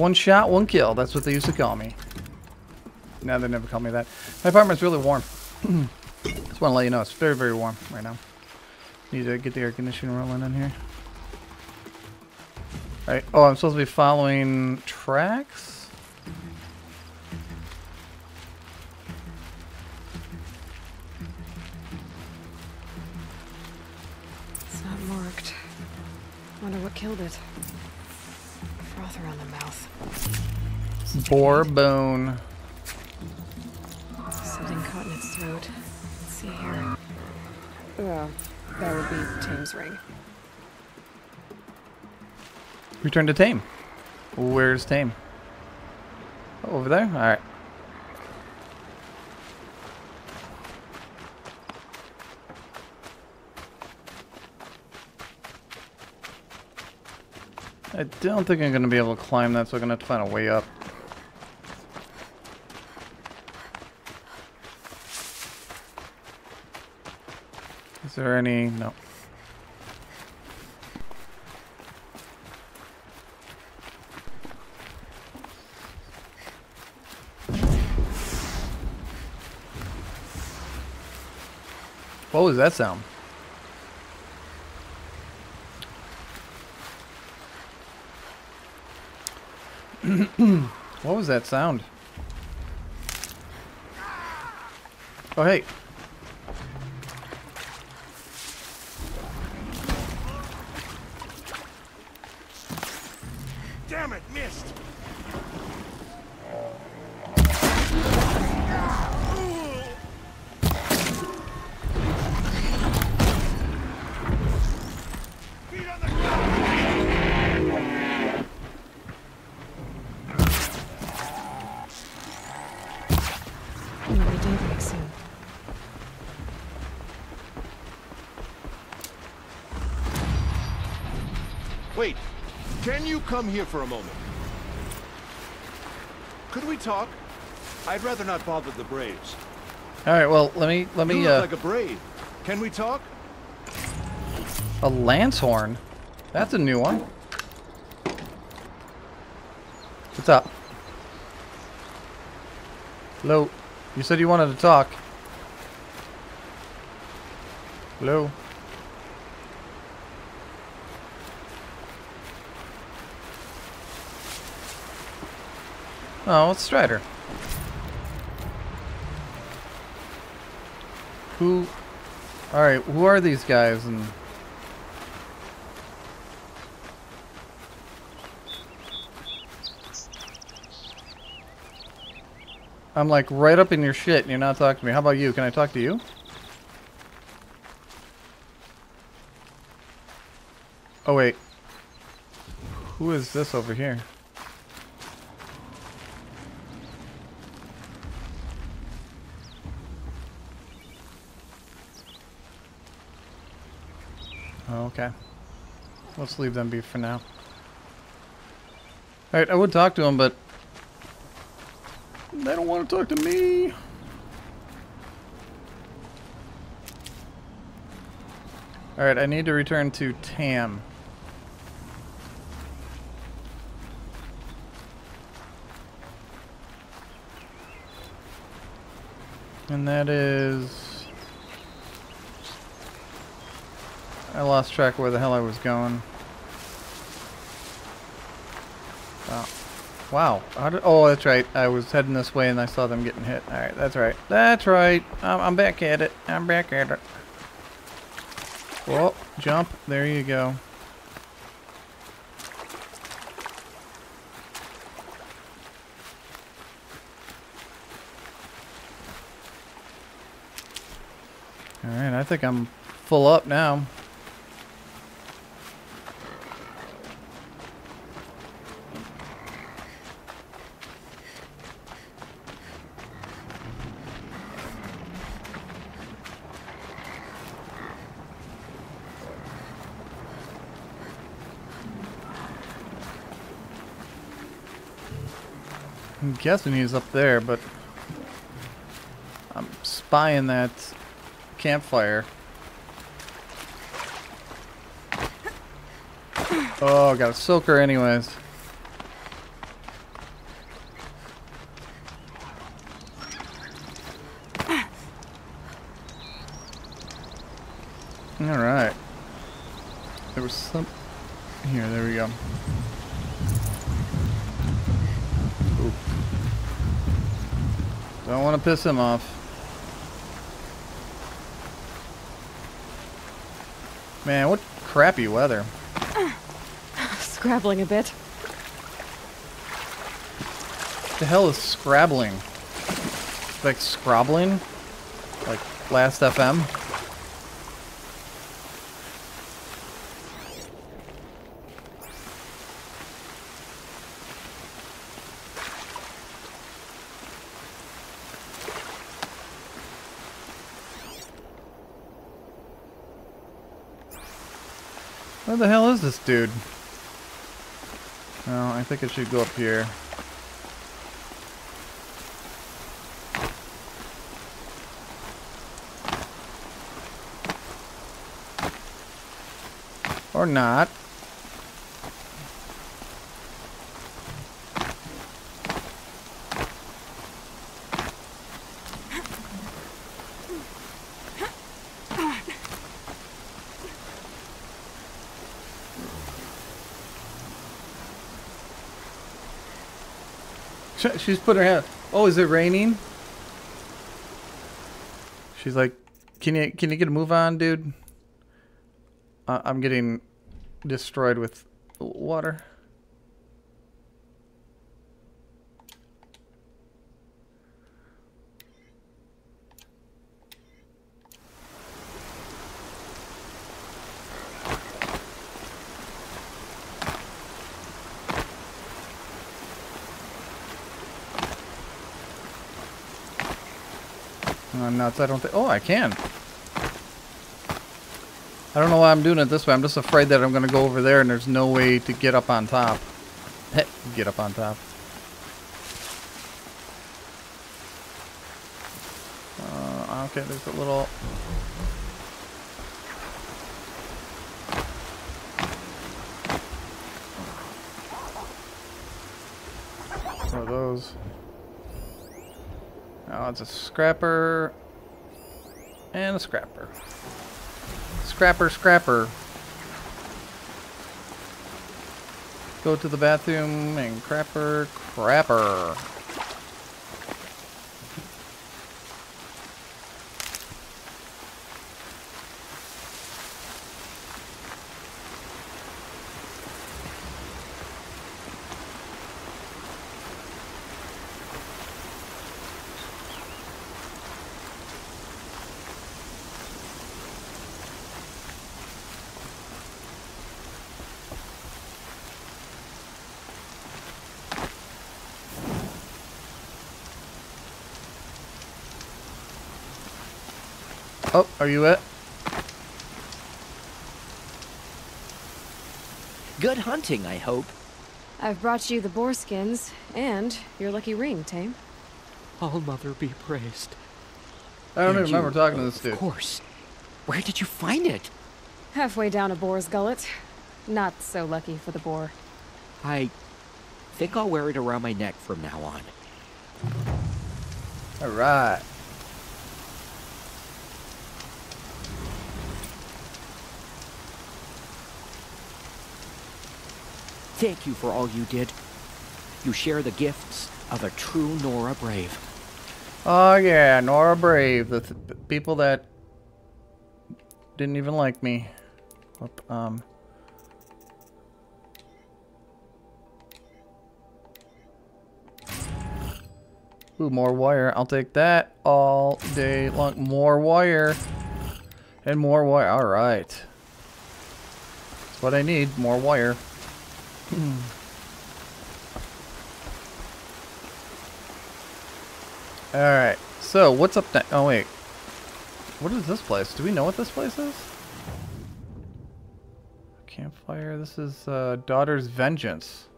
One shot, one kill. That's what they used to call me. Now they never call me that. My apartment's really warm. [CLEARS THROAT] Just want to let you know it's very, very warm right now. Need to get the air conditioning rolling in here. Alright. Oh, I'm supposed to be following tracks? Mouth. Boar bone. Something caught in its throat. Let's see here. Well, that would be Tame's ring. Return to Tame. Where's Tame? Oh, over there? Alright. I don't think I'm going to be able to climb that, so I'm going to have to find a way up. There any... No. What was that sound? [CLEARS THROAT] what was that sound? Oh, hey. Come here for a moment? Could we talk? I'd rather not bother the Braves. All right, well, let me let You me look uh like a Brave. Can we talk? a lance horn. That's a new one. What's up? Hello. You said you wanted to talk. Hello. Oh, it's Strider. Who? All right, who are these guys? And I'm like right up in your shit, and you're not talking to me. How about you? Can I talk to you? Oh wait. Who is this over here? Okay. Let's leave them be for now. Alright, I would talk to them, but they don't want to talk to me. Alright, I need to return to Tam. And that is... I lost track of where the hell I was going. Wow. Wow. Did, oh, that's right. I was heading this way and I saw them getting hit. Alright, that's right. That's right. I'm, I'm back at it. I'm back at it. Well, jump. There you go. Alright, I think I'm full up now. Guessing he's up there, but I'm spying that campfire. Oh, got a soaker anyways. All right. There was some here. There we go. Oop. Don't piss him off. Man, what crappy weather. [SIGHS] Scrabbling a bit. What the hell is scrabbling? Like scrobbling? Like last FM? Dude? No, I think it should go up here. Or not. She's put her hand. Oh, is it raining? She's like, "Can you can you get a move on, dude?" Uh, I'm getting destroyed with water. Nuts. I don't think. Oh, I can. I don't know why I'm doing it this way. I'm just afraid that I'm going to go over there and there's no way to get up on top. [LAUGHS] Get up on top. Uh, okay, there's a little... What are those? Oh, it's a scrapper and a scrapper. Scrapper, scrapper. Go to the bathroom and crapper, crapper. Oh, are you it? Good hunting, I hope. I've brought you the boar skins and your lucky ring, Tame. All Mother be praised. I don't And even remember you, talking to this dude. Of course. Where did you find it? Halfway down a boar's gullet. Not so lucky for the boar. I think I'll wear it around my neck from now on. Alright. Thank you for all you did. You share the gifts of a true Nora Brave. Oh yeah, Nora Brave, the th people that didn't even like me. Um. Ooh, more wire. I'll take that all day long. More wire. And more wire. Alright. That's what I need. More wire. Alright, so what's up next? Oh, wait. What is this place? Do we know what this place is? Campfire. This is uh, Daughter's Vengeance.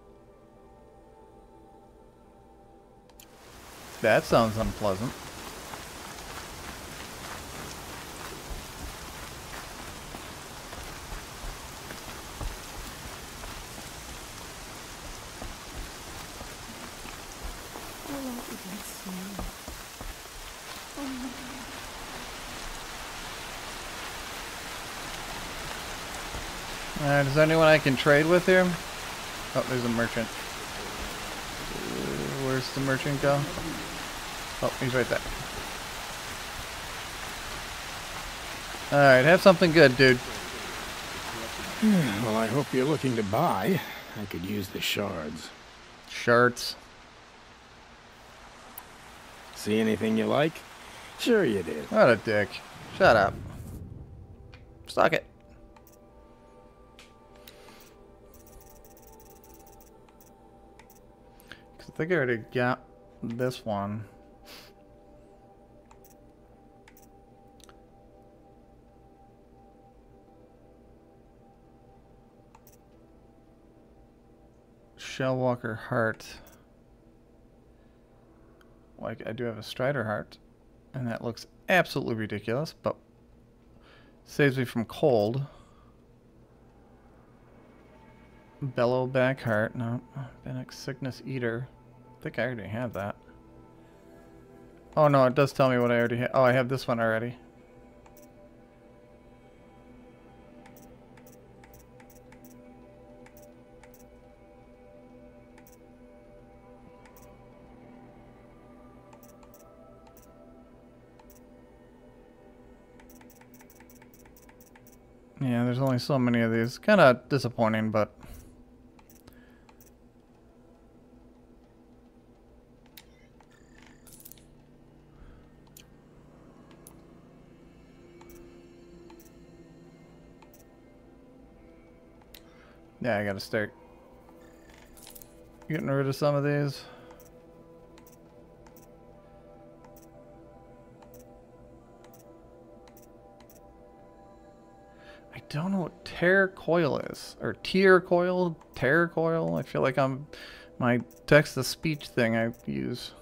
That sounds unpleasant. Alright, is there anyone I can trade with here? Oh, there's a merchant. Uh, where's the merchant go? Oh, he's right there. Alright, have something good, dude. Well, I hope you're looking to buy. I could use the shards. Shirts. See anything you like? Sure you did. What a dick. Shut up. I think I already got this one. Shellwalker heart. Like I do have a Strider heart, and that looks absolutely ridiculous, but saves me from cold. Bellow back heart, no, Bennex sickness eater. I think I already have that. Oh no, it does tell me what I already have. Oh, I have this one already. Yeah, there's only so many of these. Kind of disappointing, but... Yeah, I gotta start getting rid of some of these. I don't know what tear coil is. Or tear coil? Tear coil? I feel like I'm my text to speech thing I use.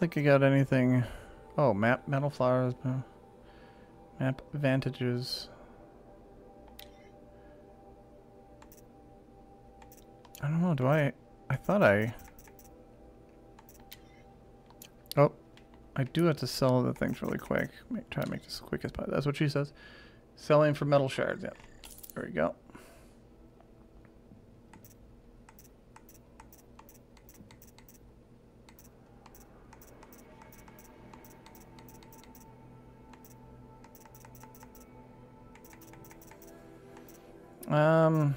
Think I got anything. Oh, map metal flowers. Map vantages. I don't know, do I... I thought I... Oh, I do have to sell the things really quick. Make, try to make this as quick as possible. That's what she says. Selling for metal shards, yeah. There we go. Um...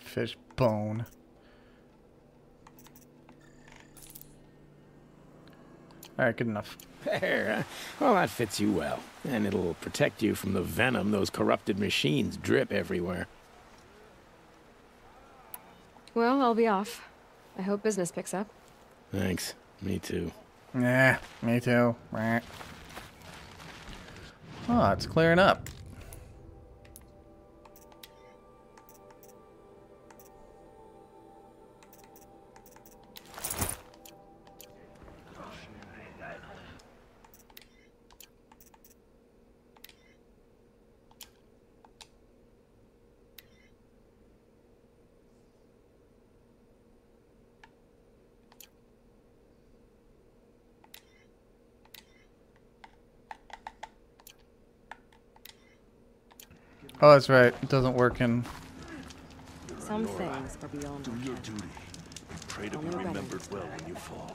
Fish bone. Alright, good enough. There. Well, that fits you well. And it'll protect you from the venom those corrupted machines drip everywhere. Well, I'll be off. I hope business picks up. Thanks. Me too. Yeah, me too. Meh. Oh, it's clearing up. Oh, that's right. It doesn't work in. Some things are beyond our Your duty. Pray to be remembered well when you fall.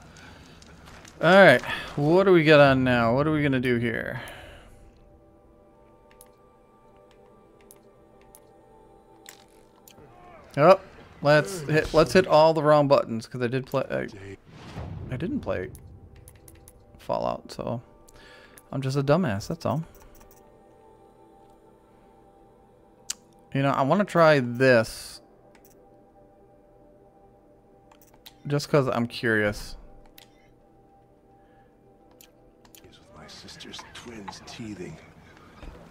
Alright, what do we got on now? What are we gonna do here? Oh, Let's hit. Let's hit all the wrong buttons because I did play. I, I didn't play Fallout, so I'm just a dumbass. That's all. You know, I want to try this just because I'm curious. With my sister's twins teething.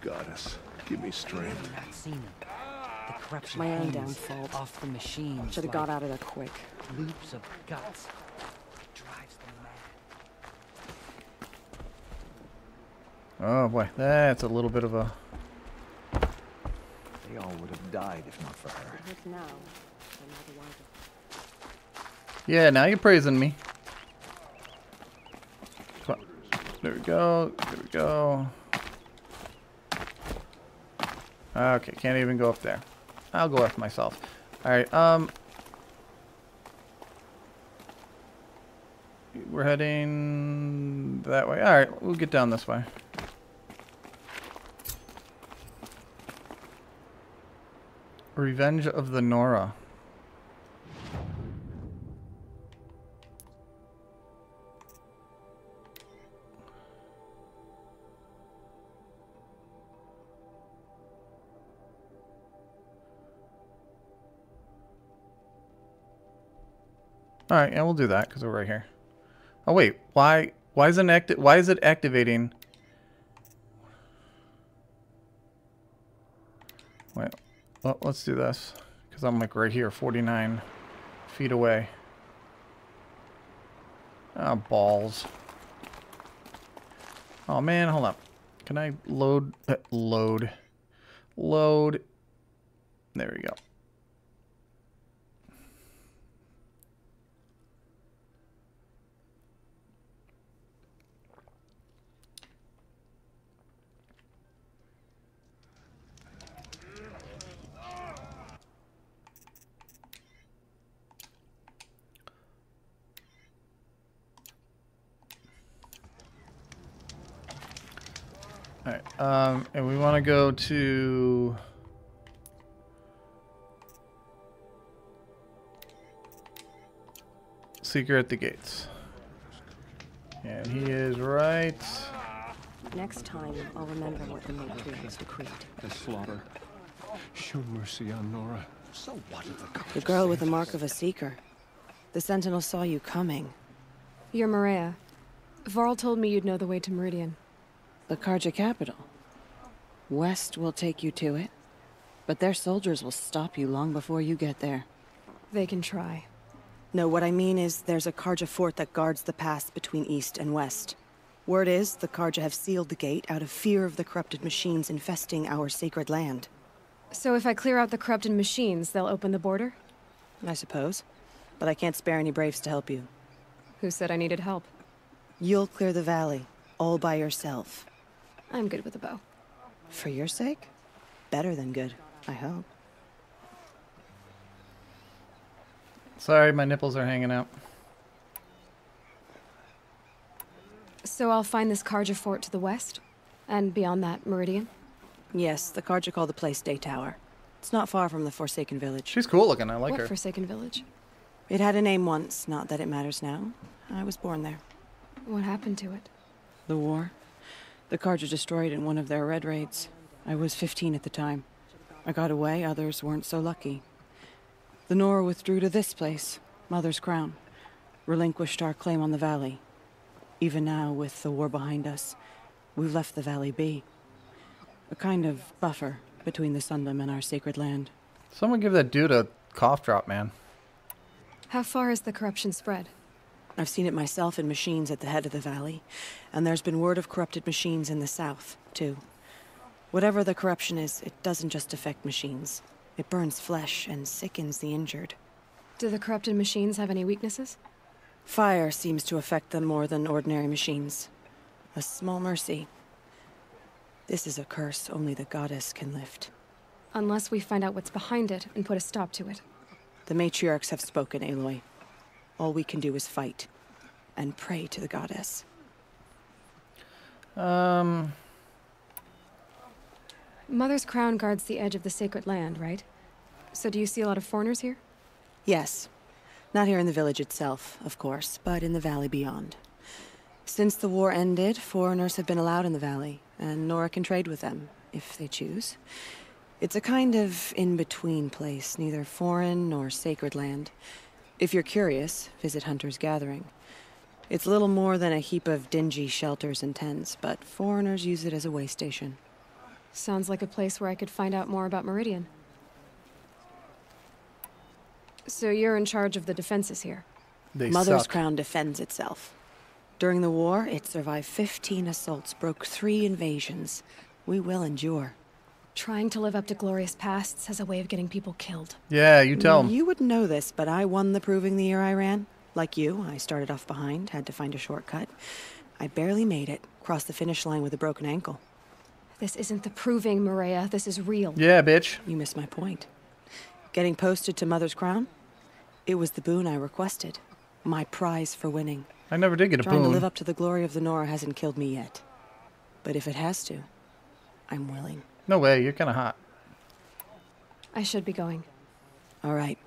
Goddess, give me strength. Not seen him. The corruption My own downfall. off the machines. Should have got out of there quick. Loops of guts. Drives them mad. Oh boy, that's a little bit of a. They all would have died if not for her. Look now. but not the wiser. Yeah, now you're praising me. There we go. There we go. Okay, can't even go up there. I'll go after myself. Alright, um... We're heading that way. Alright, we'll get down this way. Revenge of the Nora. Alright, yeah, we'll do that because we're right here. Oh wait, why why isn't acti why is it activating? Wait, well, let's do this because I'm like right here, 49 feet away. Ah, balls. Oh man, hold up. Can I load? Uh, load. Load. There we go. Alright, um, and we want to go to... Seeker at the gates. And he is right... Next time, I'll remember what the matriarchs decreed. The slaughter. Show mercy on Nora. So what of the The girl with the mark of a seeker. The Sentinel saw you coming. You're Maria. Varl told me you'd know the way to Meridian. The Carja capital. West will take you to it, but their soldiers will stop you long before you get there. They can try. No, what I mean is there's a Carja fort that guards the pass between east and west. Word is the Carja have sealed the gate out of fear of the corrupted machines infesting our sacred land. So if I clear out the corrupted machines, they'll open the border? I suppose. But I can't spare any braves to help you. Who said I needed help? You'll clear the valley, all by yourself. I'm good with a bow. For your sake? Better than good, I hope. Sorry, my nipples are hanging out. So I'll find this Carja fort to the west? And beyond that, Meridian? Yes, the Carja call the place Day Tower. It's not far from the Forsaken Village. She's cool looking, I like what her. Forsaken Village? It had a name once, not that it matters now. I was born there. What happened to it? The war. The Carja destroyed in one of their red raids. I was 15 at the time. I got away, others weren't so lucky. The Nora withdrew to this place, Mother's Crown, relinquished our claim on the valley. Even now, with the war behind us, we've left the valley be. A kind of buffer between the Sundom and our sacred land. Someone give that dude a cough drop, man. How far has the corruption spread? I've seen it myself in machines at the head of the valley, and there's been word of corrupted machines in the south, too. Whatever the corruption is, it doesn't just affect machines. It burns flesh and sickens the injured. Do the corrupted machines have any weaknesses? Fire seems to affect them more than ordinary machines. A small mercy. This is a curse only the goddess can lift. Unless we find out what's behind it and put a stop to it. The matriarchs have spoken, Aloy. All we can do is fight. And pray to the goddess. Um... Mother's crown guards the edge of the sacred land, right? So do you see a lot of foreigners here? Yes. Not here in the village itself, of course, but in the valley beyond. Since the war ended, foreigners have been allowed in the valley, and Nora can trade with them, if they choose. It's a kind of in-between place, neither foreign nor sacred land. If you're curious, visit Hunter's Gathering. It's little more than a heap of dingy shelters and tents, but foreigners use it as a way station. Sounds like a place where I could find out more about Meridian. So you're in charge of the defenses here? They Mother's suck. Crown defends itself. During the war, it survived 15 assaults, broke three invasions. We will endure. Trying to live up to glorious pasts as a way of getting people killed. Yeah, you tell mm, him. You wouldn't know this, but I won the proving the year I ran. Like you, I started off behind, had to find a shortcut. I barely made it, crossed the finish line with a broken ankle. This isn't the proving, Maria. This is real. Yeah, bitch. You missed my point. Getting posted to Mother's Crown? It was the boon I requested. My prize for winning. I never did get a Trying to live up to the glory of the Nora hasn't killed me yet. But if it has to, I'm willing. No way, you're kind of hot. I should be going. All right.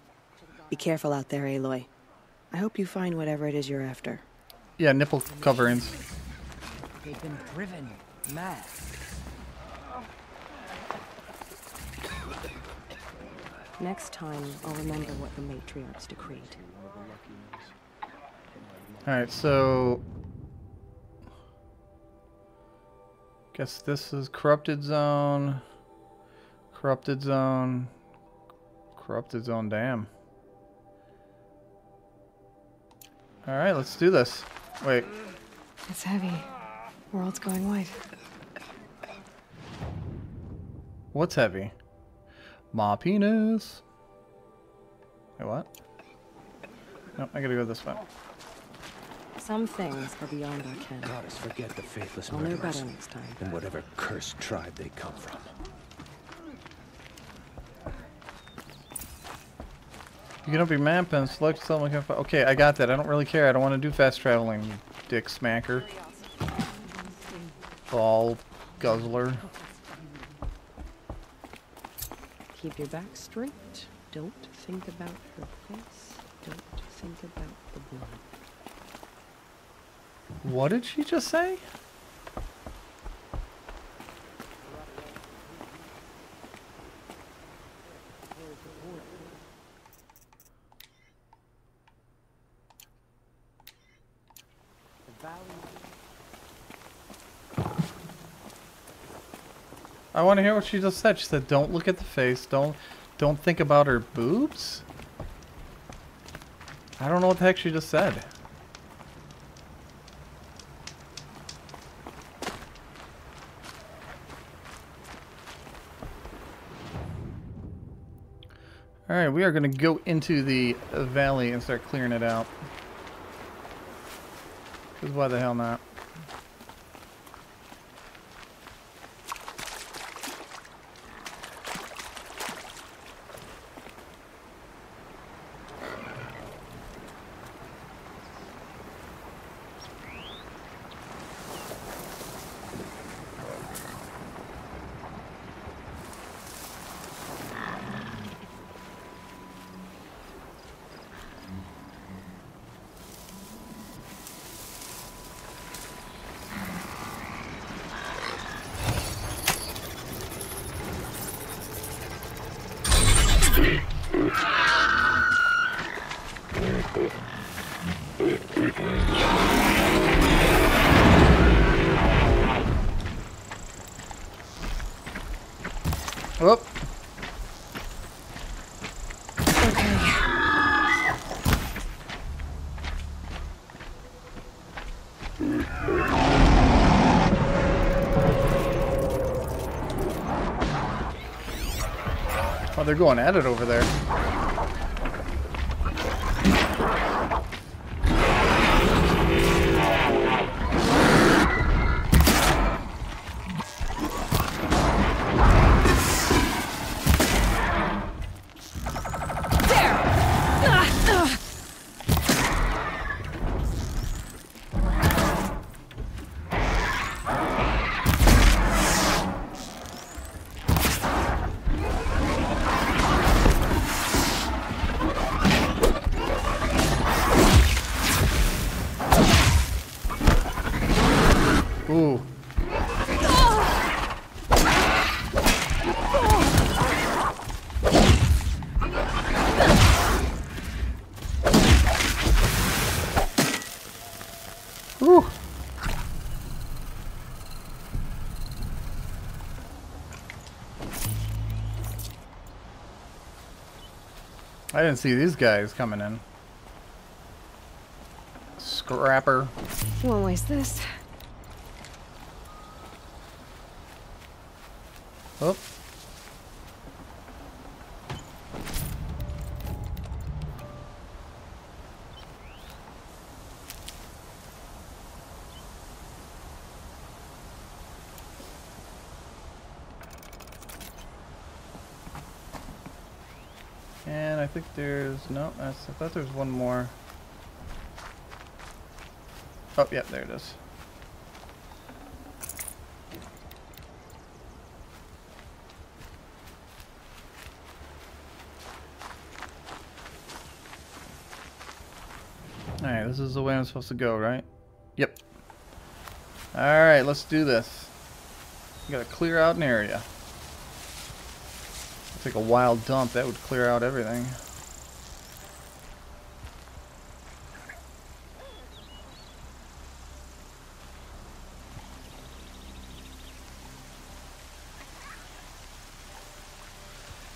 Be careful out there, Aloy. I hope you find whatever it is you're after. Yeah, nipple coverings. They've been driven mad. Next time, I'll remember what the matriarchs decreed. Alright, so... Guess this is corrupted zone. Corrupted zone. Corrupted zone, damn. Alright, let's do this. Wait. It's heavy. World's going white. What's heavy? My penis. Wait, what? Nope, I gotta go this way. Some things are beyond our ken. Goddess, forget the faithless I'll know murderers. better next time. And whatever cursed tribe they come from. You can open your map and select something. like. Okay, I got that. I don't really care. I don't want to do fast traveling, you dick smacker. Ball guzzler. Keep your back straight. Don't think about her face. Don't think about the blood. What did she just say? I want to hear what she just said. She said, "Don't look at the face. Don't, don't think about her boobs." I don't know what the heck she just said. Alright, we are going to go into the valley and start clearing it out. Because why the hell not? Oh, they're going at it over there. Didn't see these guys coming in. Scrapper. Won't waste this. Oh. And I think there's no. I thought there was one more. Oh, yeah, there it is. Alright, this is the way I'm supposed to go, right? Yep. Alright, let's do this. We gotta clear out an area. Take a wild dump, that would clear out everything.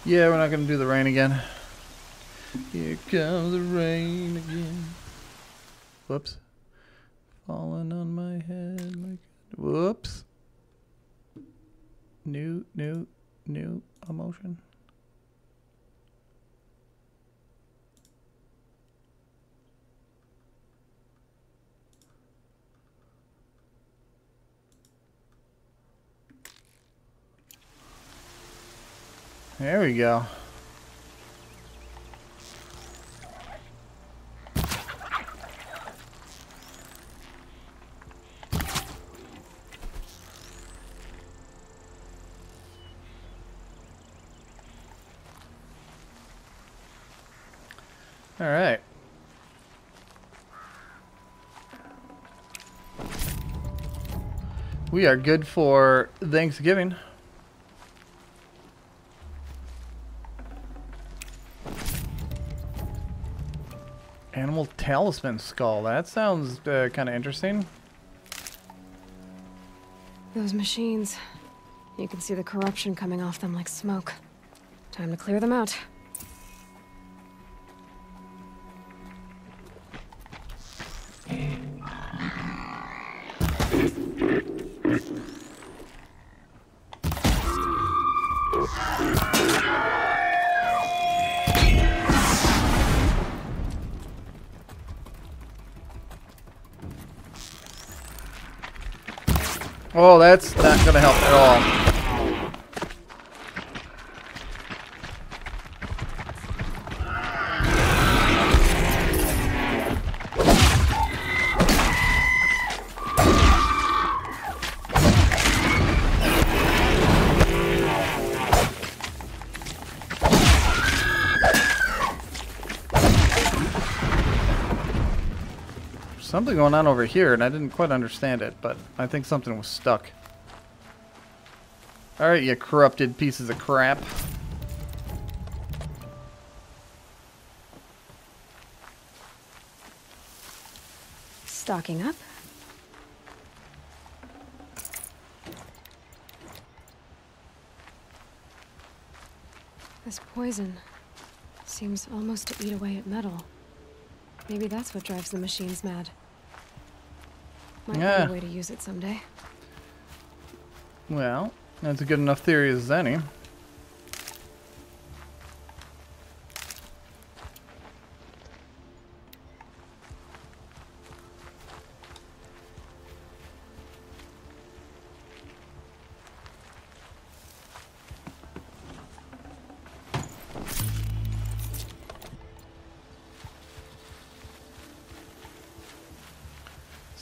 Yeah, we're not gonna do the rain again. Here comes the rain again. Whoops. Falling on my head like whoops. New new new emotion. There we go. All right. We are good for Thanksgiving. Animal talisman skull. That sounds uh, kind of interesting. Those machines. You can see the corruption coming off them like smoke. Time to clear them out. Oh, that's not gonna help at all. Something going on over here, and I didn't quite understand it, but I think something was stuck. Alright, you corrupted pieces of crap. Stocking up. This poison seems almost to eat away at metal. Maybe that's what drives the machines mad. Might Yeah. be a way to use it someday. Well, that's a good enough theory as any.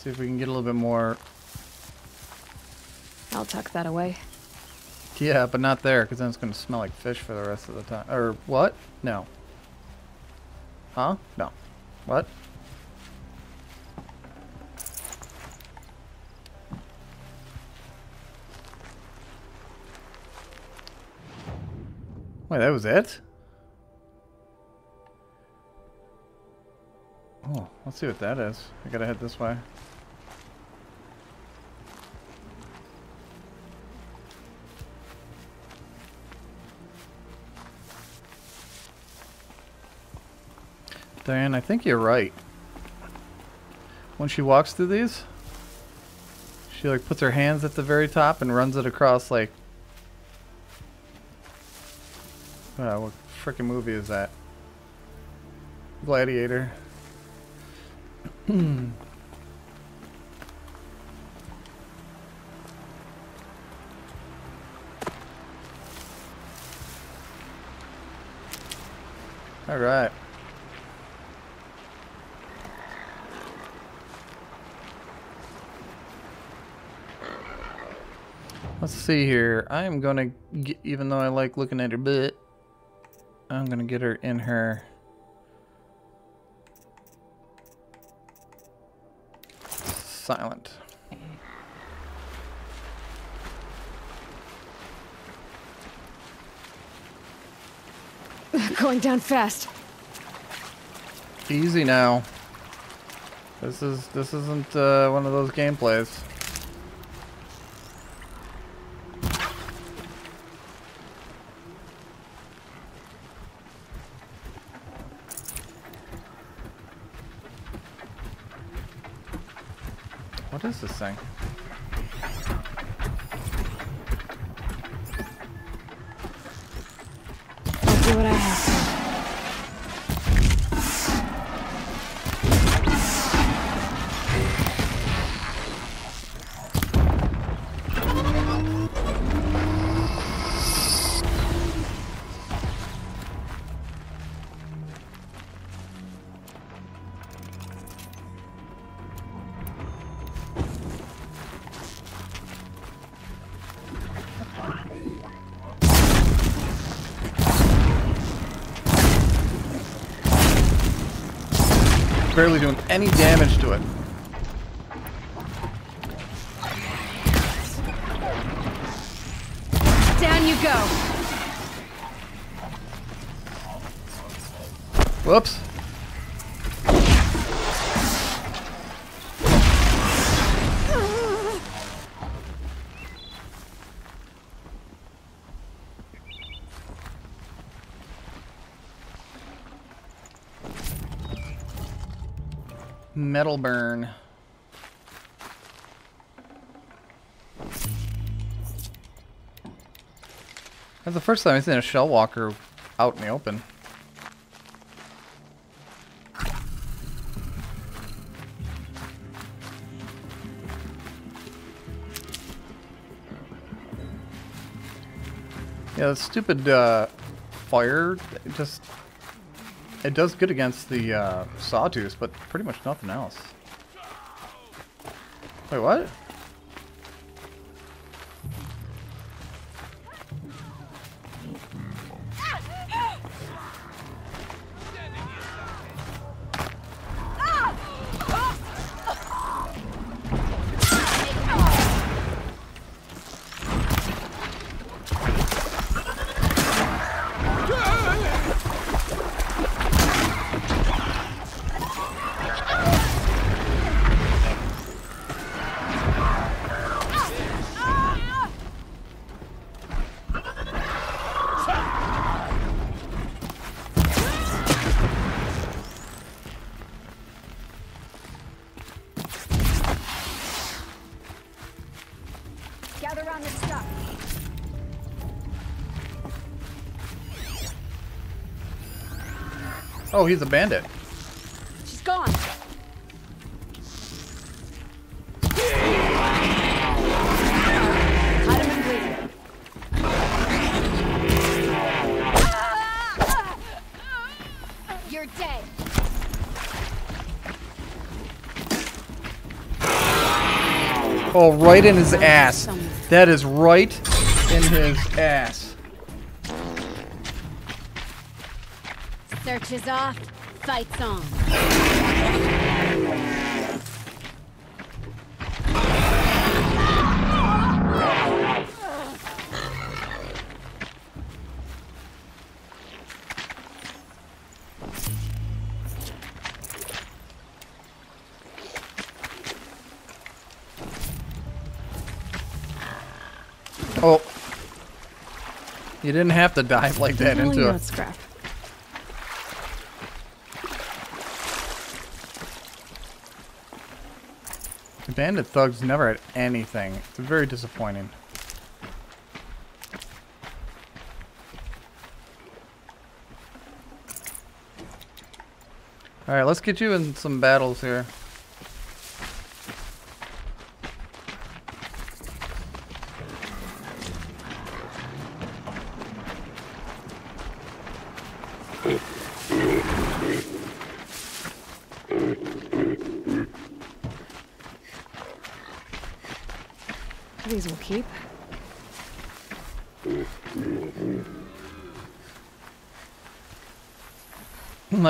See if we can get a little bit more. I'll tuck that away. Yeah, but not there, because then it's going to smell like fish for the rest of the time. Or what? No. Huh? No. What? Wait, that was it? Oh, let's see what that is. I gotta head this way. Diane, I think you're right. When she walks through these, she like puts her hands at the very top and runs it across like. Uh, what freaking movie is that? Gladiator. [CLEARS THROAT] All right. Let's see here. I am gonna, get, even though I like looking at her butt, I'm gonna get her in her. Silent. [LAUGHS] Going down fast. Easy now. This is this isn't uh, one of those gameplays. What is this thing? Barely doing any damage Metal burn. That's the first time I've seen a shell walker out in the open. Yeah, the stupid uh, fire just it does good against the uh, sawtooth, but pretty much nothing else. Wait, what? Oh, he's a bandit. She's gone. Cut him and bleed. You're dead. Oh, right in his ass. That is right in his ass. Search is off. Fights on. Oh. You didn't have to dive like that into it. scrap. Bandit thugs never had anything. It's very disappointing. Alright, let's get you in some battles here.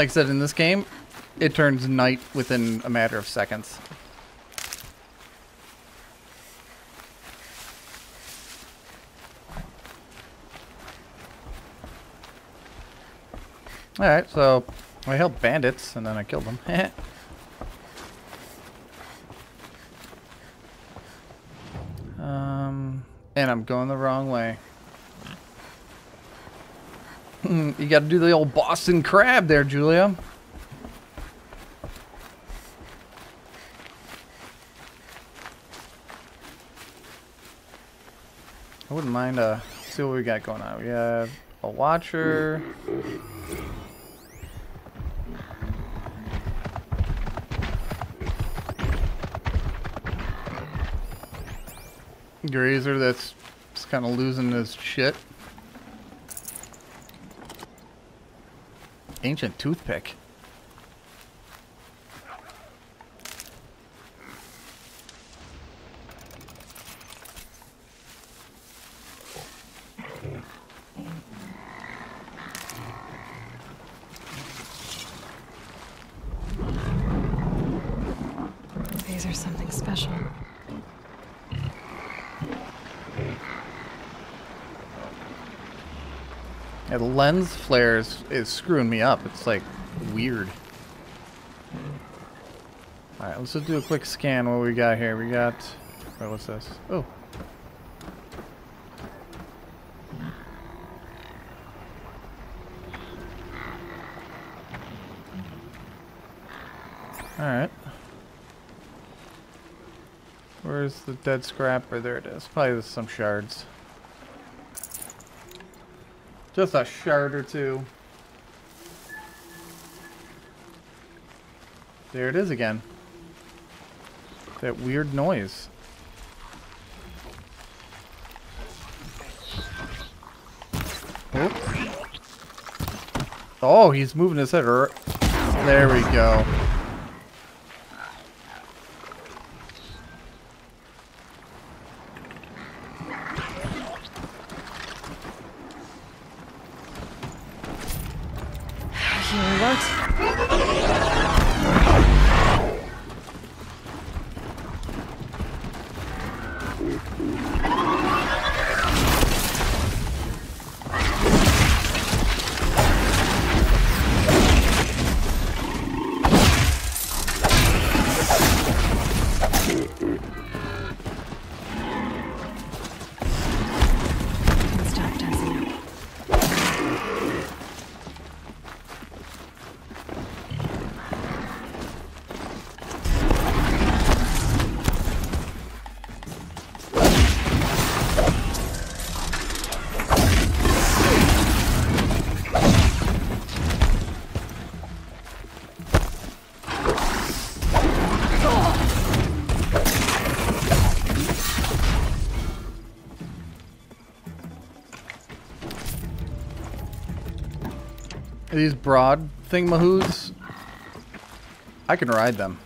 Like I said, in this game, it turns night within a matter of seconds. Alright, so I helped bandits and then I killed them. [LAUGHS] um, and I'm going the wrong way. You gotta do the old Boston crab there, Julia. I wouldn't mind, uh, see what we got going on. We have a watcher. Grazer that's kind of losing his shit. Ancient toothpick. These are something special. Yeah, the lens flare is, screwing me up. It's like weird. Alright, let's just do a quick scan what we got here. We got... Wait, what's this? Oh. Alright. Where's the dead scrapper? There it is. Probably some shards. Just a shard or two. There it is again. That weird noise. Oh, oh he's moving his head. er- There we go. These broad thingamahoos, I can ride them.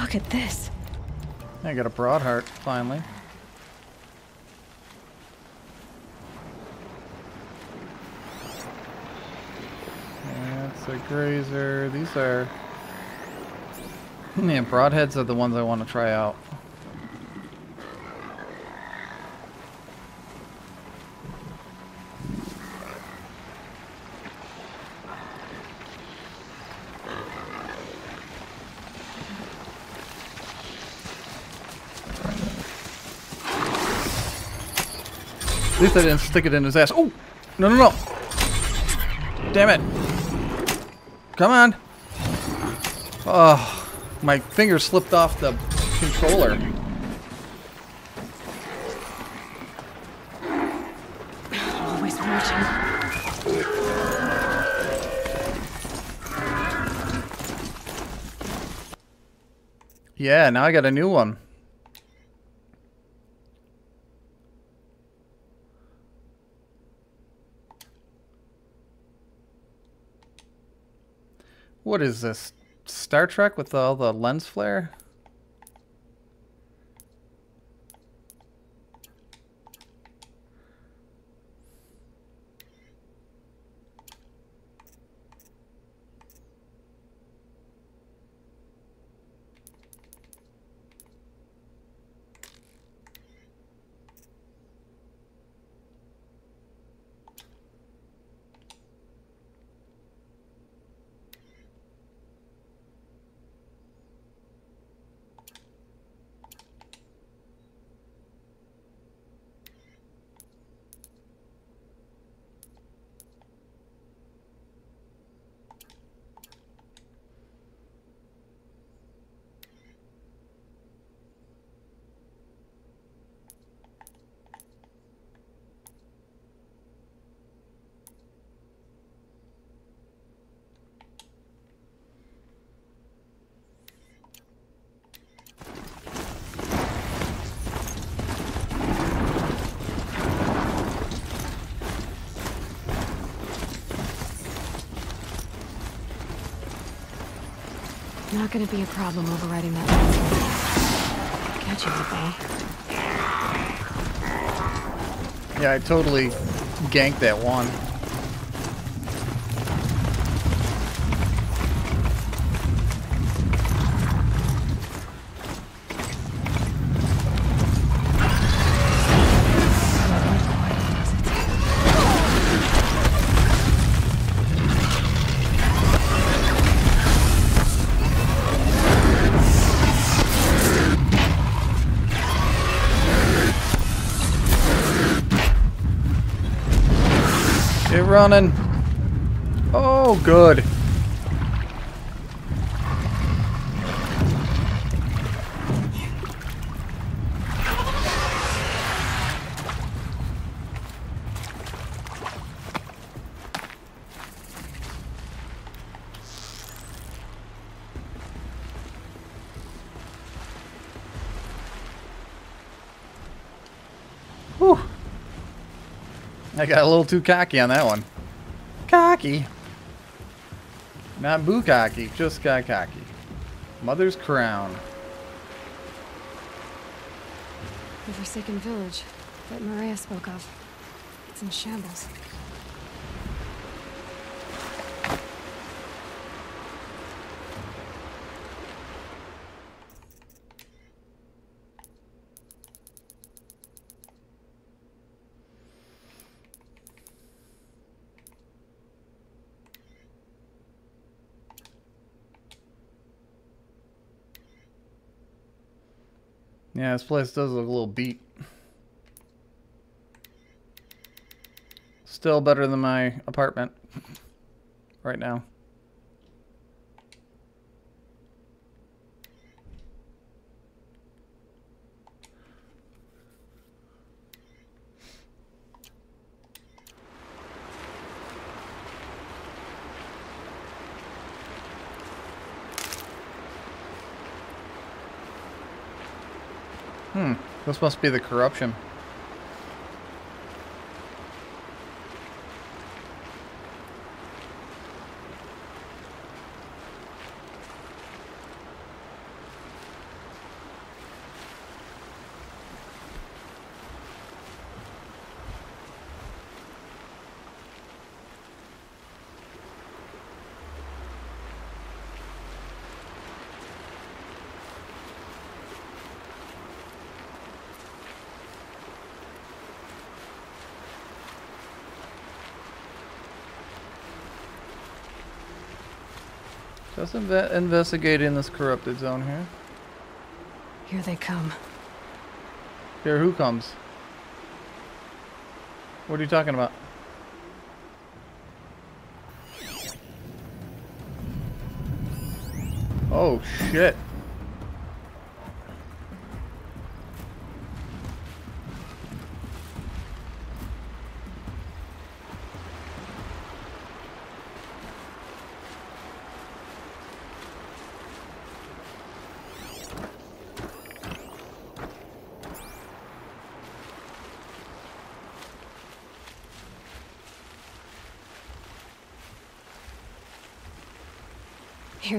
Look at this. I got a broad heart, finally. That's a grazer. These are... [LAUGHS] Man, broadheads are the ones I want to try out. At least I didn't stick it in his ass. Oh! No, no, no! Damn it! Come on! Oh, my finger slipped off the controller. Always watching. Yeah, now I got a new one. What is this? Star Trek with all the lens flare? Not gonna be a problem overriding that. laser. Catch you, though. Yeah, I totally ganked that one. Running. Oh, good. I got a little too cocky on that one. Cocky. Not boo cocky, just got cocky. Mother's crown. The Forsaken Village that Maria spoke of. It's in shambles. Yeah, this place does look a little beat. Still better than my apartment [LAUGHS] right now. Hmm, this must be the corruption. Inve investigating this corrupted zone here. Here they come. Here, who comes? What are you talking about? Oh, shit.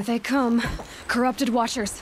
They come. Corrupted watchers.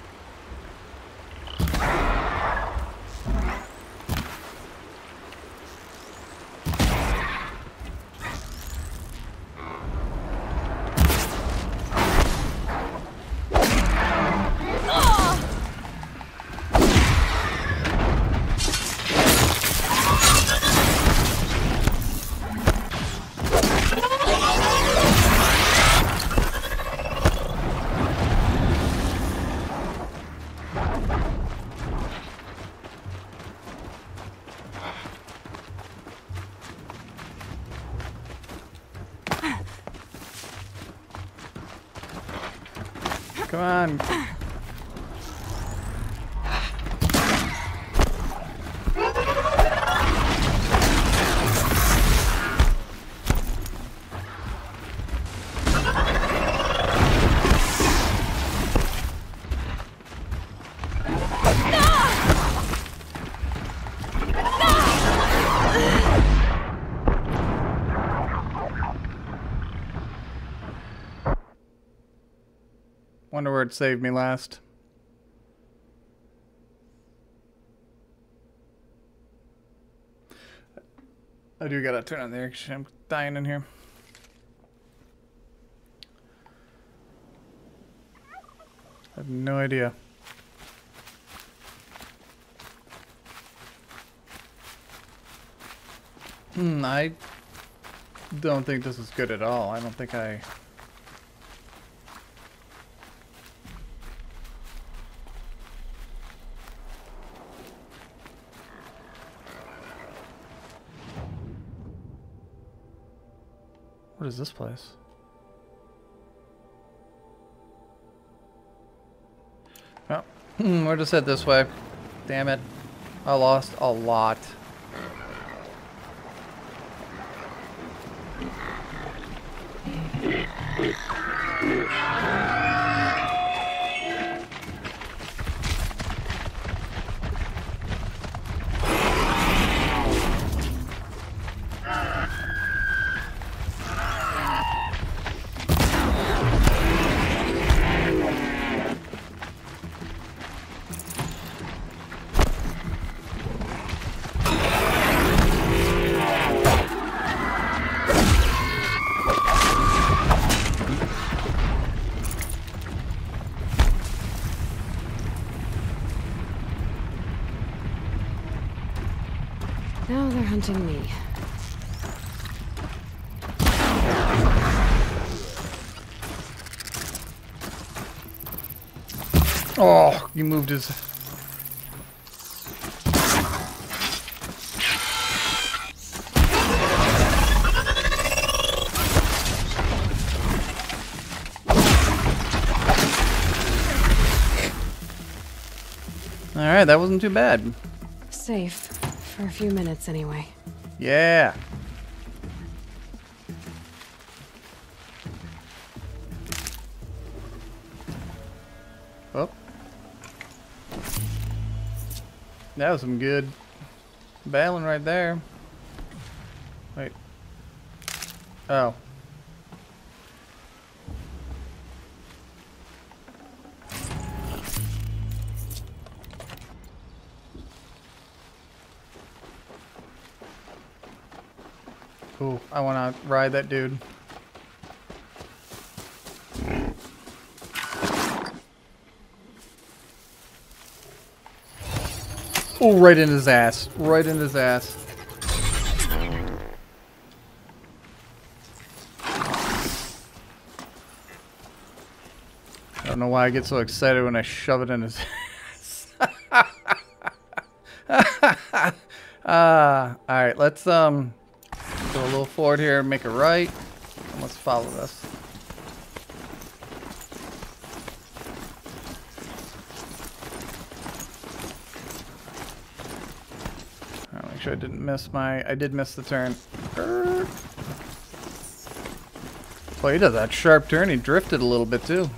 Wonder where it saved me last. I do gotta turn on the air I'm dying in here. I have no idea. Hmm, I don't think this is good at all. I don't think I... What is this place? Oh, [LAUGHS] we're just head this way. Damn it. I lost a lot. Alright, that wasn't too bad. Safe. For a few minutes, anyway. Yeah. Oh. That was some good battling right there. Wait. Oh. Ride that dude. Oh, right in his ass. Right in his ass. I don't know why I get so excited when I shove it in his [LAUGHS] ass. [LAUGHS] uh, alright, let's, um... Go a little forward here, and make a right, and let's follow this. I'll make sure I didn't miss my. I did miss the turn. Well, he does that sharp turn. He drifted a little bit too.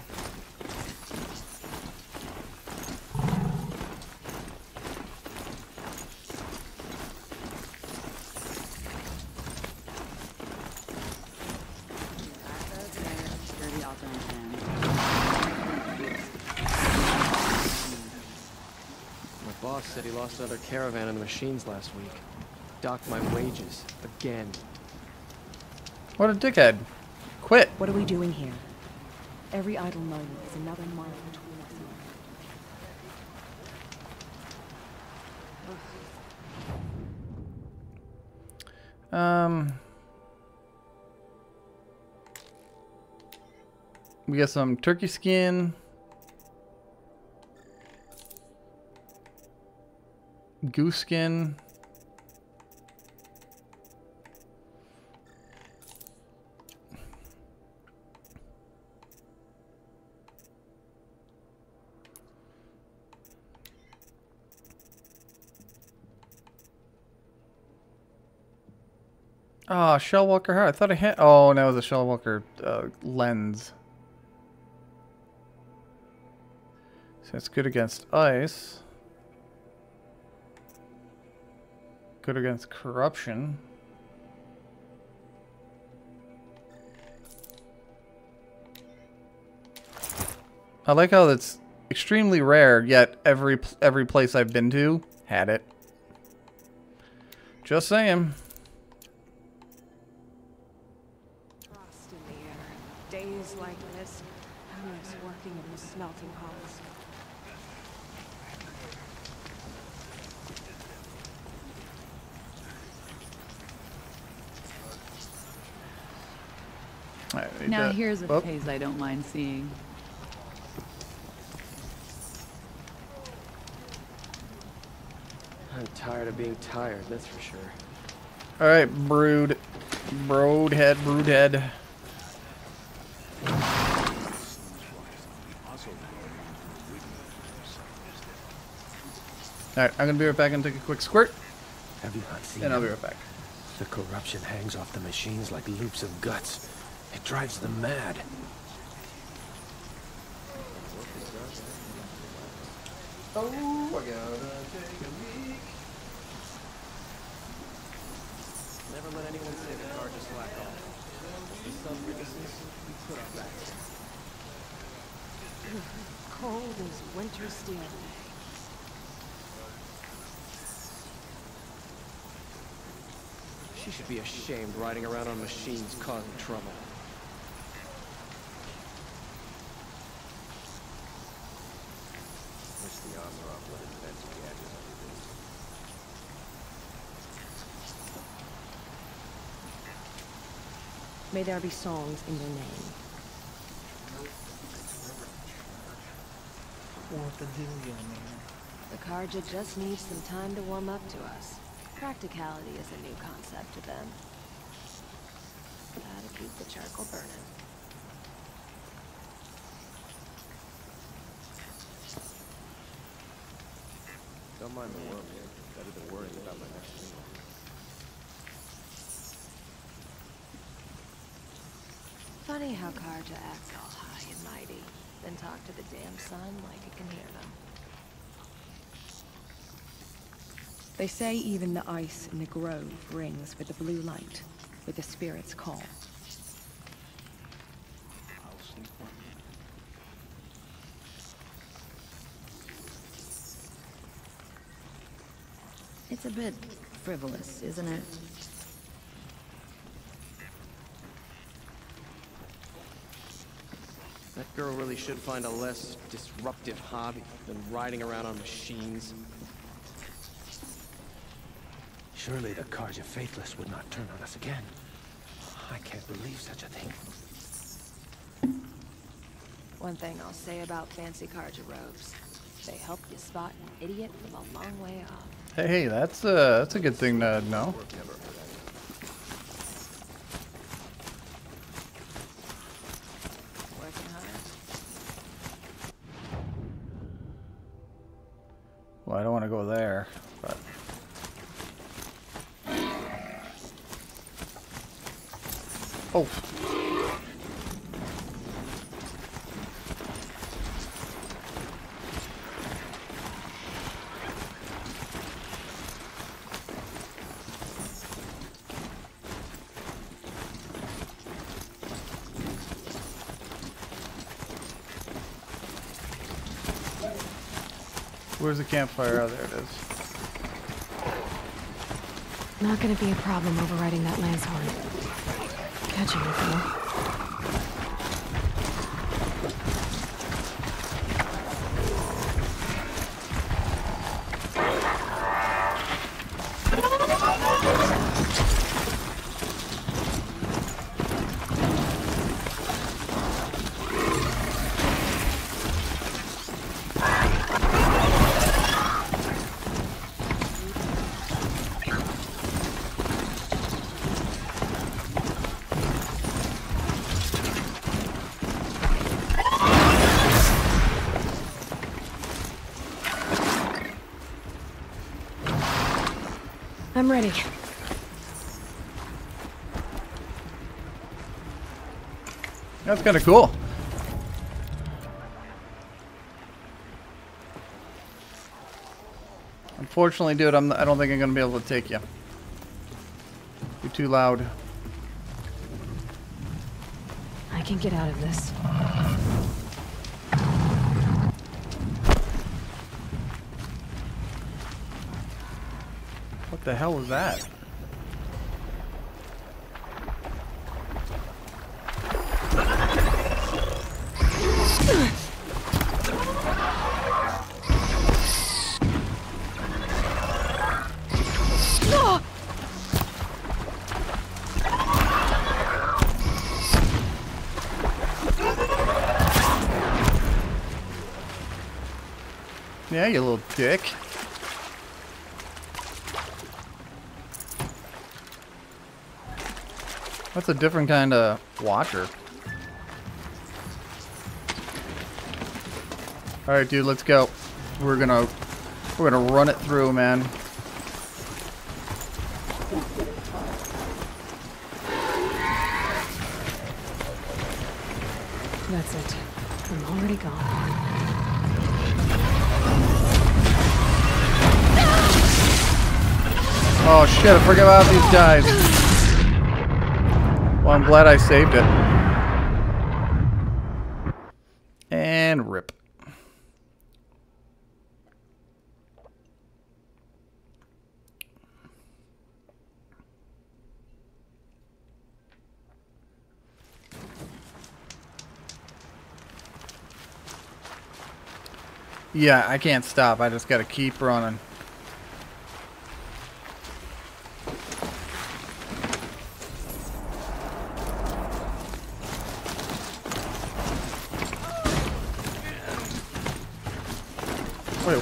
Machines last week. Docked my wages. Again. What a dickhead. Quit. What are we doing here? Every idle moment is another mile between us and Um, we got some turkey skin. Goose skin. Ah, Oh, Shellwalker heart. I thought I had. Oh, no, it was a Shellwalker uh, lens. So it's good against ice. Good against corruption. I like how that's extremely rare, yet every every place I've been to had it. Just saying. frost in the air. Days like this, miss working in the smelting halls. Alright, we Now got- here's a oh, phase I don't mind seeing. I'm tired of being tired, that's for sure. All right, brood, broadhead, broodhead. All right, I'm gonna be right back and take a quick squirt, Have you not seen and I'll be right back. The corruption hangs off the machines like loops of guts. It drives them mad. Oh, I gotta take a leak. Never let anyone say the car just slack off. The self-witnesses, we put our backs. Cold as winter steel. She should be ashamed riding around on machines causing trouble. Wish the Amarok would invent a gadget like this. May there be songs in your name. The Carja just needs some time to warm up to us. Practicality is a new concept to them. Gotta keep the charcoal burning. Don't mind the world, man. Better than worrying about my next meal. Funny how Carja acts all high and mighty, then talk to the damn sun like it can hear them. They say even the ice in the grove rings with the blue light, with the spirit's call. It's a bit frivolous, isn't it? That girl really should find a less disruptive hobby than riding around on machines. Surely the Carja Faithless would not turn on us again. I can't believe such a thing. One thing I'll say about fancy Carja robes. They help you spot an idiot from a long way off. Hey, hey, that's uh, that's a good thing to know. Well, I don't want to go there, but. Oh. Where's the campfire? Oh, there it is. Not gonna be a problem overriding that lance horn. Catching it, though. I'm ready. That's kind of cool. Unfortunately, dude, I'm, I don't think I'm going to be able to take you. You're too loud. I can get out of this. The hell was that? Yeah, you little dick. That's a different kind of watcher. All right, dude, let's go. We're gonna we're gonna run it through, man. That's it. I'm already gone. Oh shit! I forgot about these guys. Well, I'm glad I saved it. And rip. Yeah, I can't stop. I just gotta keep running. Wait,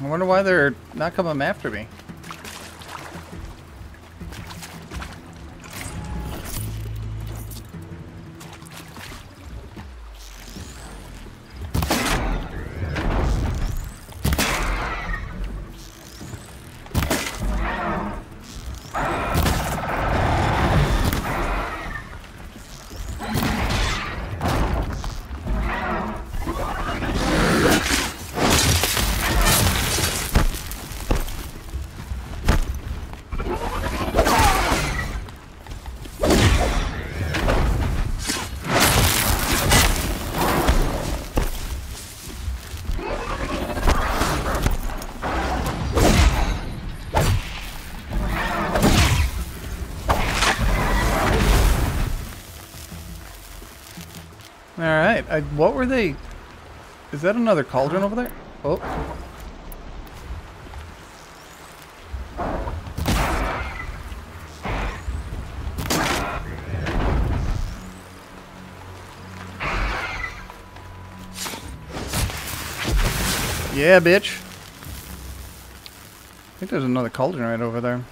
I wonder why they're not coming after me. I, what were they? Is that another cauldron over there? Oh. Yeah, bitch. I think there's another cauldron right over there.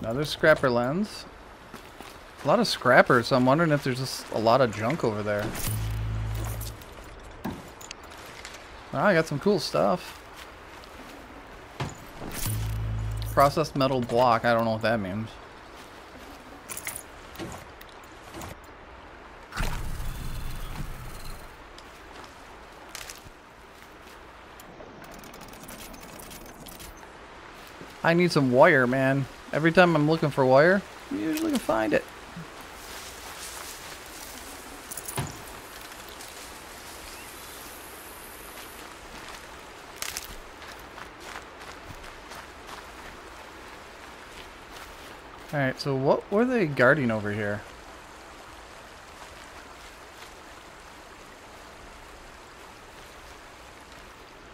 Another scrapper lens. A lot of scrappers, so I'm wondering if there's just a lot of junk over there. Oh, I got some cool stuff. Processed metal block, I don't know what that means. I need some wire, man. Every time I'm looking for wire, I usually can find it. So what were they guarding over here?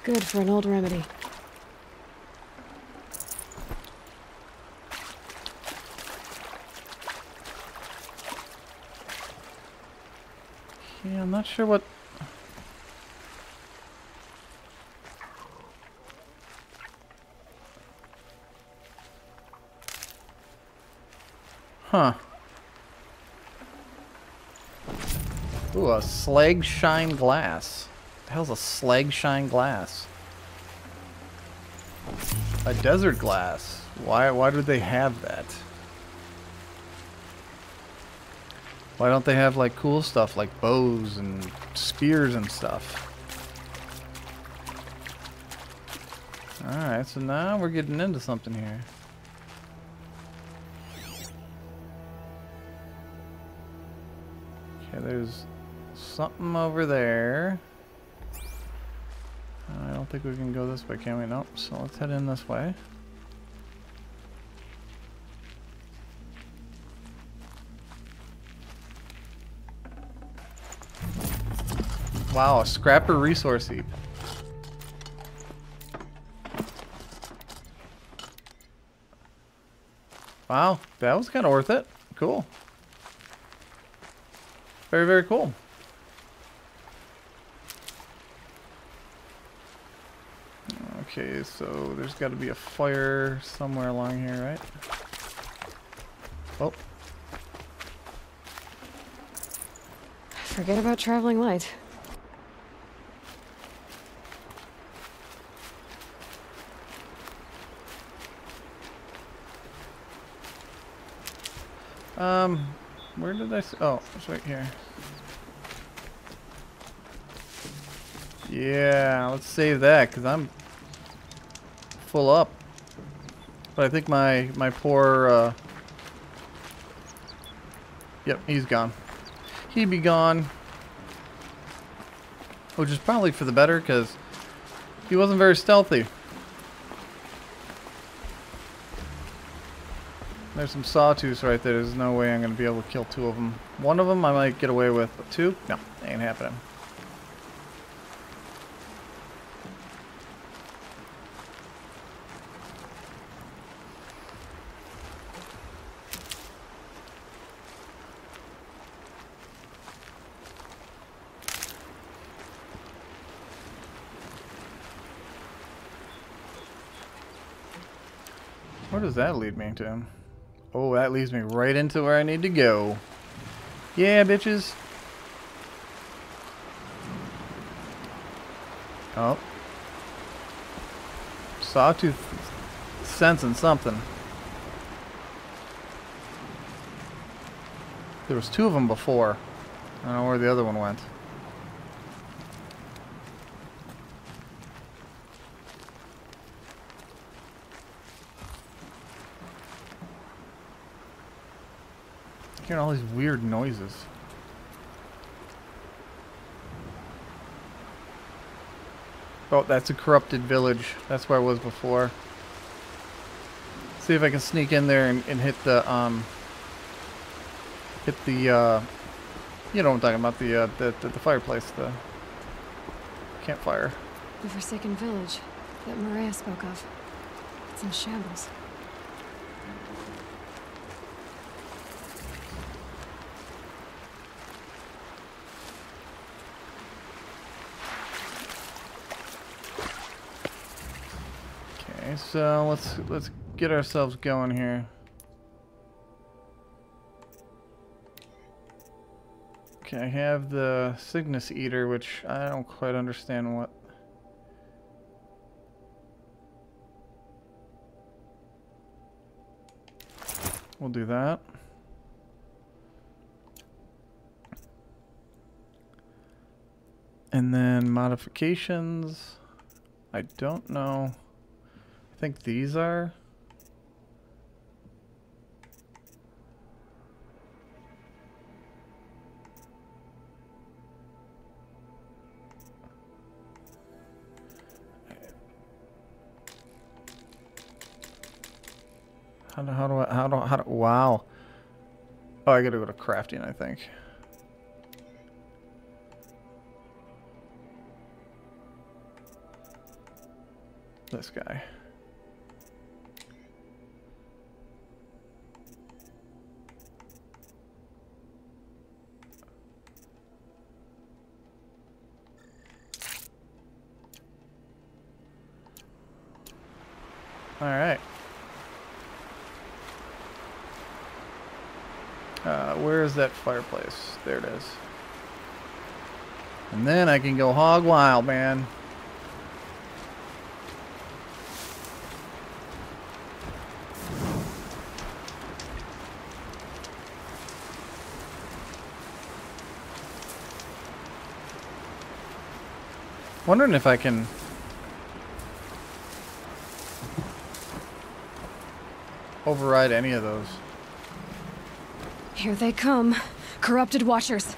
Good for an old remedy. Yeah, I'm not sure what... a slag shine glass. The hell's a slag shine glass? A desert glass. Why why do they have that? Why don't they have like cool stuff like bows and spears and stuff? Alright, so now we're getting into something here. Something over there. I don't think we can go this way, can we? Nope. So let's head in this way. Wow, a scrapper resource heap. Wow, that was kind of worth it. Cool. Very, very cool. Okay, so there's got to be a fire somewhere along here, right? Oh. Forget about traveling light. Um, where did I? Oh, it's right here. Yeah, let's save that because I'm full up. But I think my my poor. Uh, yep, he's gone. He'd be gone. Which is probably for the better because he wasn't very stealthy. There's some sawtooths right there. There's no way I'm going to be able to kill two of them. One of them I might get away with, but two? No, ain't happening. Does that lead me to? Oh, that leads me right into where I need to go. Yeah, bitches. Oh. Sawtooth sensing something. There was two of them before. I don't know where the other one went. Hearing all these weird noises. Oh, that's a corrupted village. That's where I was before. See if I can sneak in there and, and hit the um hit the uh you know what I'm talking about the uh the, the, the fireplace, the campfire. The Forsaken Village that Maria spoke of. It's in shambles. So uh, let's let's get ourselves going here. Okay, I have the Cygnus Eater, which I don't quite understand what. We'll do that. And then modifications. I don't know. I think these are. How do, how do I, how do, how do, wow. Oh, I gotta go to crafting, I think. This guy. All right. Uh, where is that fireplace? There it is. And then I can go hog wild, man. Wondering if I can override any of those. Here they come. Corrupted Watchers.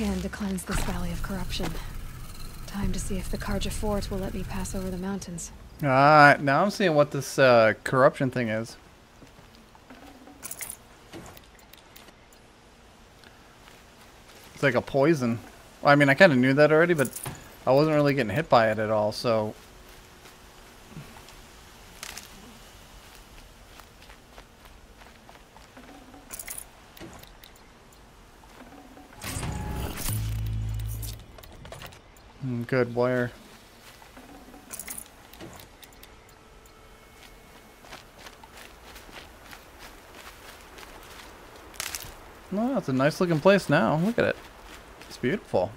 Can to cleanse this valley of corruption. Time to see if the Carja Fort will let me pass over the mountains. Ah, now I'm seeing what this uh, corruption thing is. It's like a poison. I mean, I kind of knew that already, but I wasn't really getting hit by it at all, so... Good wire. Well, it's a nice looking place now. Look at it. It's beautiful.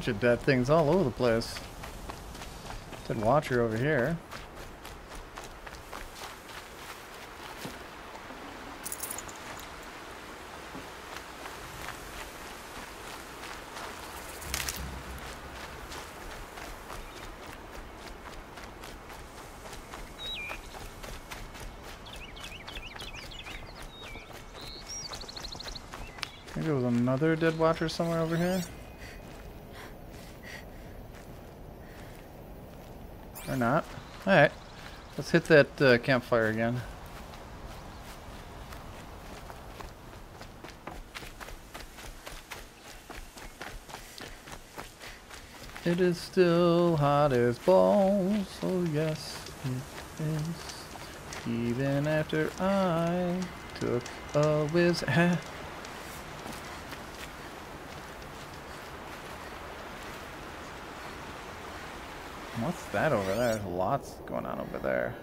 Bunch of dead things all over the place. Dead watcher over here. Another dead watcher somewhere over here. Not. Alright. Let's hit that uh, campfire again. It is still hot as balls, oh yes it is. Even after I took a whiz. [LAUGHS] What's that over there? There's lots going on over there.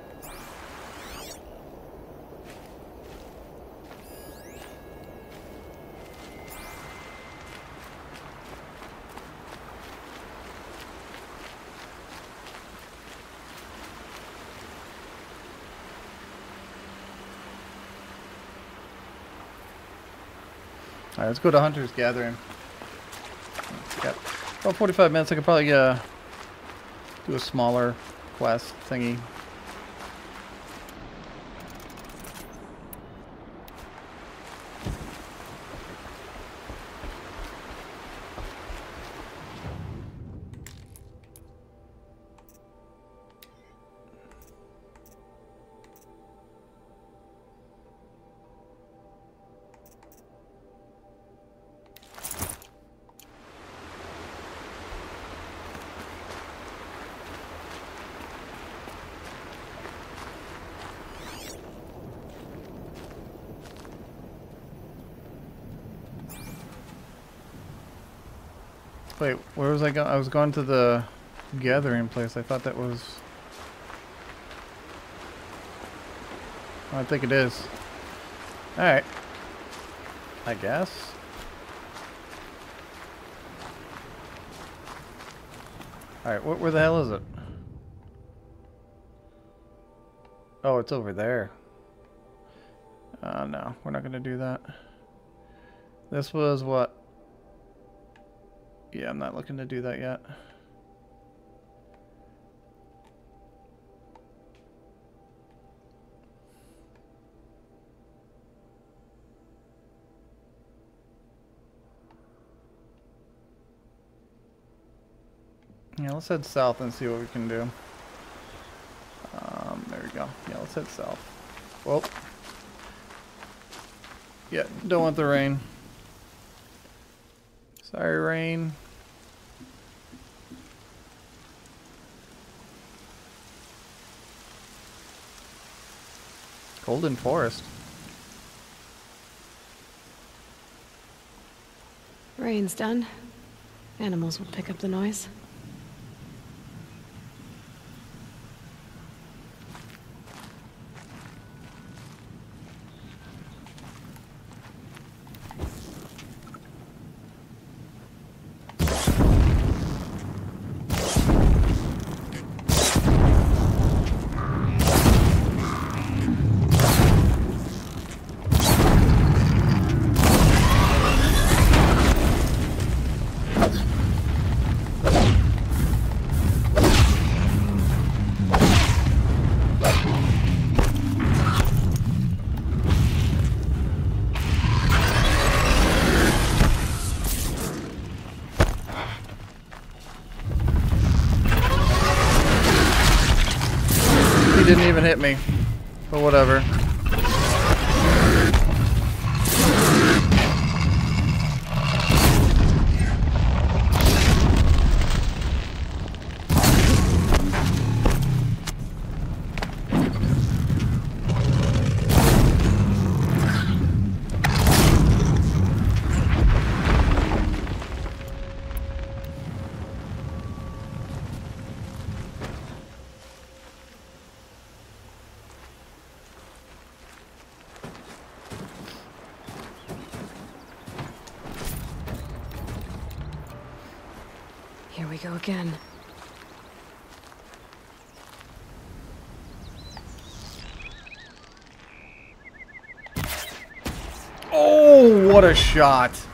Alright, let's go to Hunter's Gathering. About 45 minutes. I could probably uh, do a smaller quest thingy. I was going to the gathering place. I thought that was... I think it is. Alright. I guess. Alright, wh where the hell is it? Oh, it's over there. Uh, no, we're not going to do that. This was what? Yeah, I'm not looking to do that yet. Yeah, let's head south and see what we can do. Um, there we go. Yeah, let's head south. Well, yeah, don't want the rain. Sorry, rain. Golden Forest. Rain's done. Animals will pick up the noise. Hit me. Shot.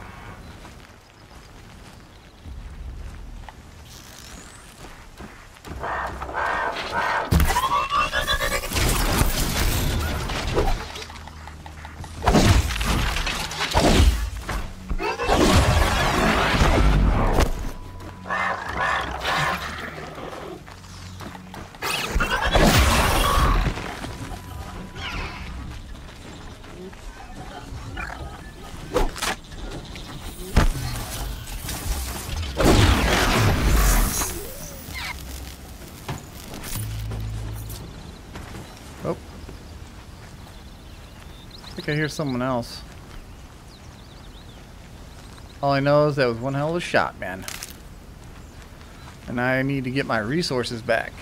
Someone else. All I know is that was one hell of a shot, man. And I need to get my resources back.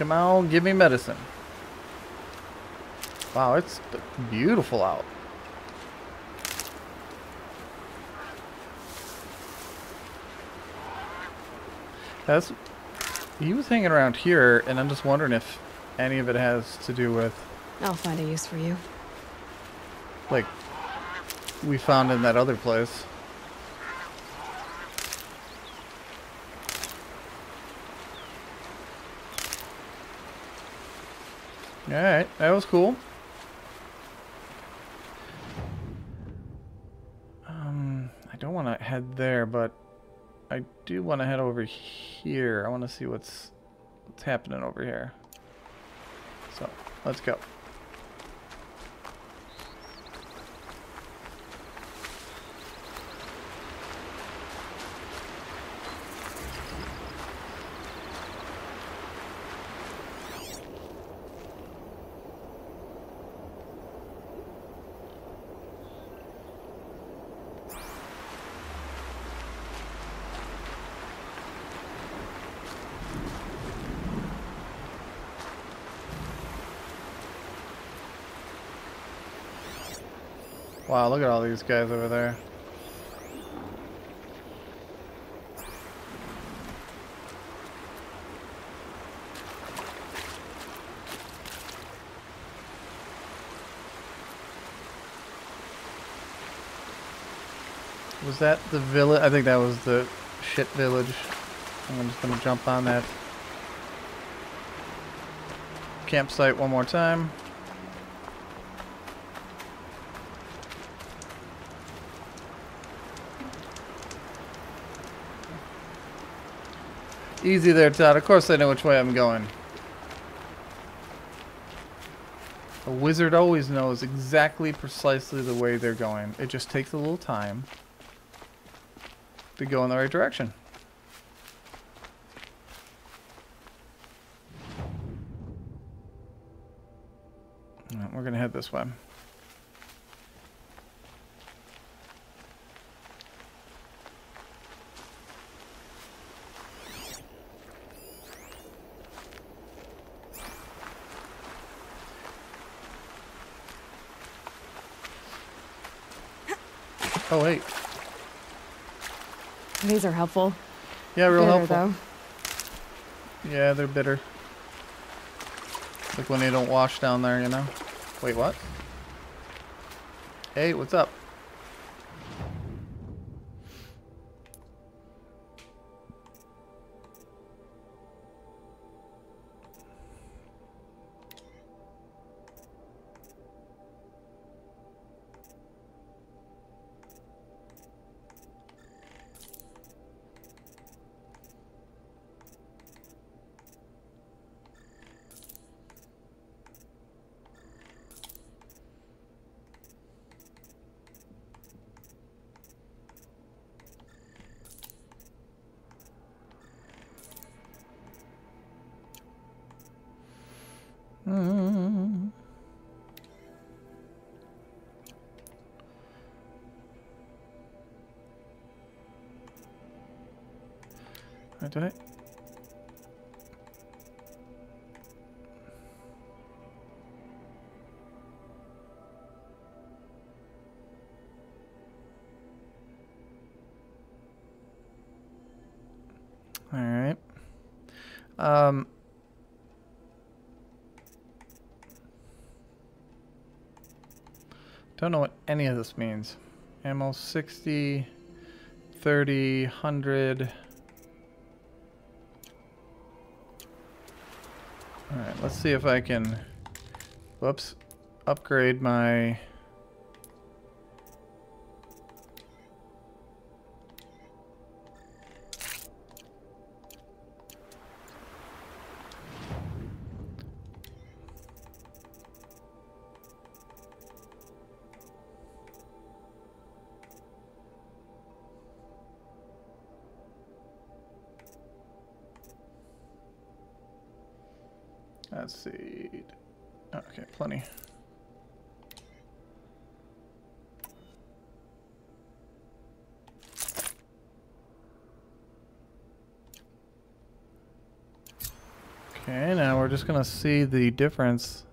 Come on, give me medicine. Wow, it's beautiful out. That's he was hanging around here, and I'm just wondering if any of it has to do with I'll find a use for you. like we found in that other place. Alright, that was cool. Um, I don't want to head there, but I do want to head over here. I want to see what's what's happening over here. So, let's go. Wow, look at all these guys over there. Was that the village? I think that was the shit village. I'm just gonna jump on that campsite one more time. Easy there, Todd. Of course I know which way I'm going. A wizard always knows exactly precisely the way they're going. It just takes a little time to go in the right direction. We're going to head this way. are helpful. Yeah, real bitter, helpful. Though. Yeah, they're bitter. Like when they don't wash down there, you know? Wait, what? Hey, what's up? Um. Don't know what any of this means. Ammo 60, 30, 100. Alright, let's see if I can, whoops, upgrade my... see the difference.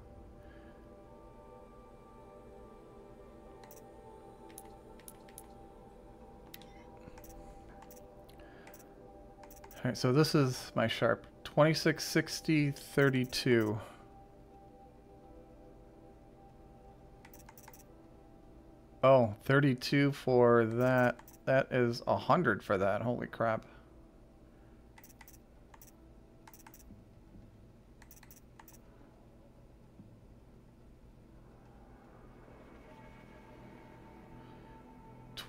Alright, so this is my sharp 2660 32. Oh, 32 for that. That is a 100 for that. Holy crap.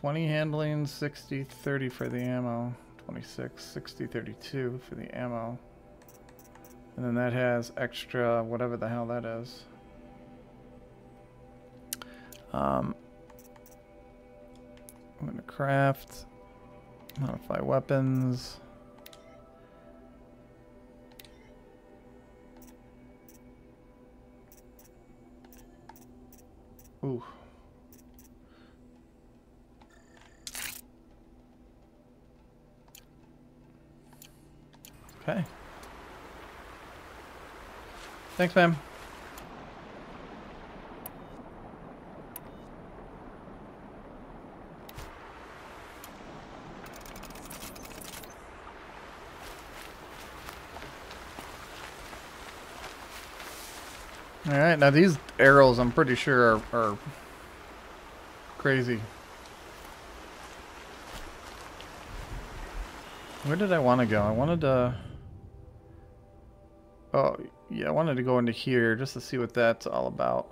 Twenty handling, 60, 30 for the ammo. 26, 60, 32 for the ammo. And then that has extra, whatever the hell that is. Um, I'm going to craft, modify weapons. Ooh. Okay. Thanks, ma'am. Alright, now these arrows I'm pretty sure are, are crazy. Where did I want to go? I wanted to... Oh, yeah, I wanted to go into here just to see what that's all about.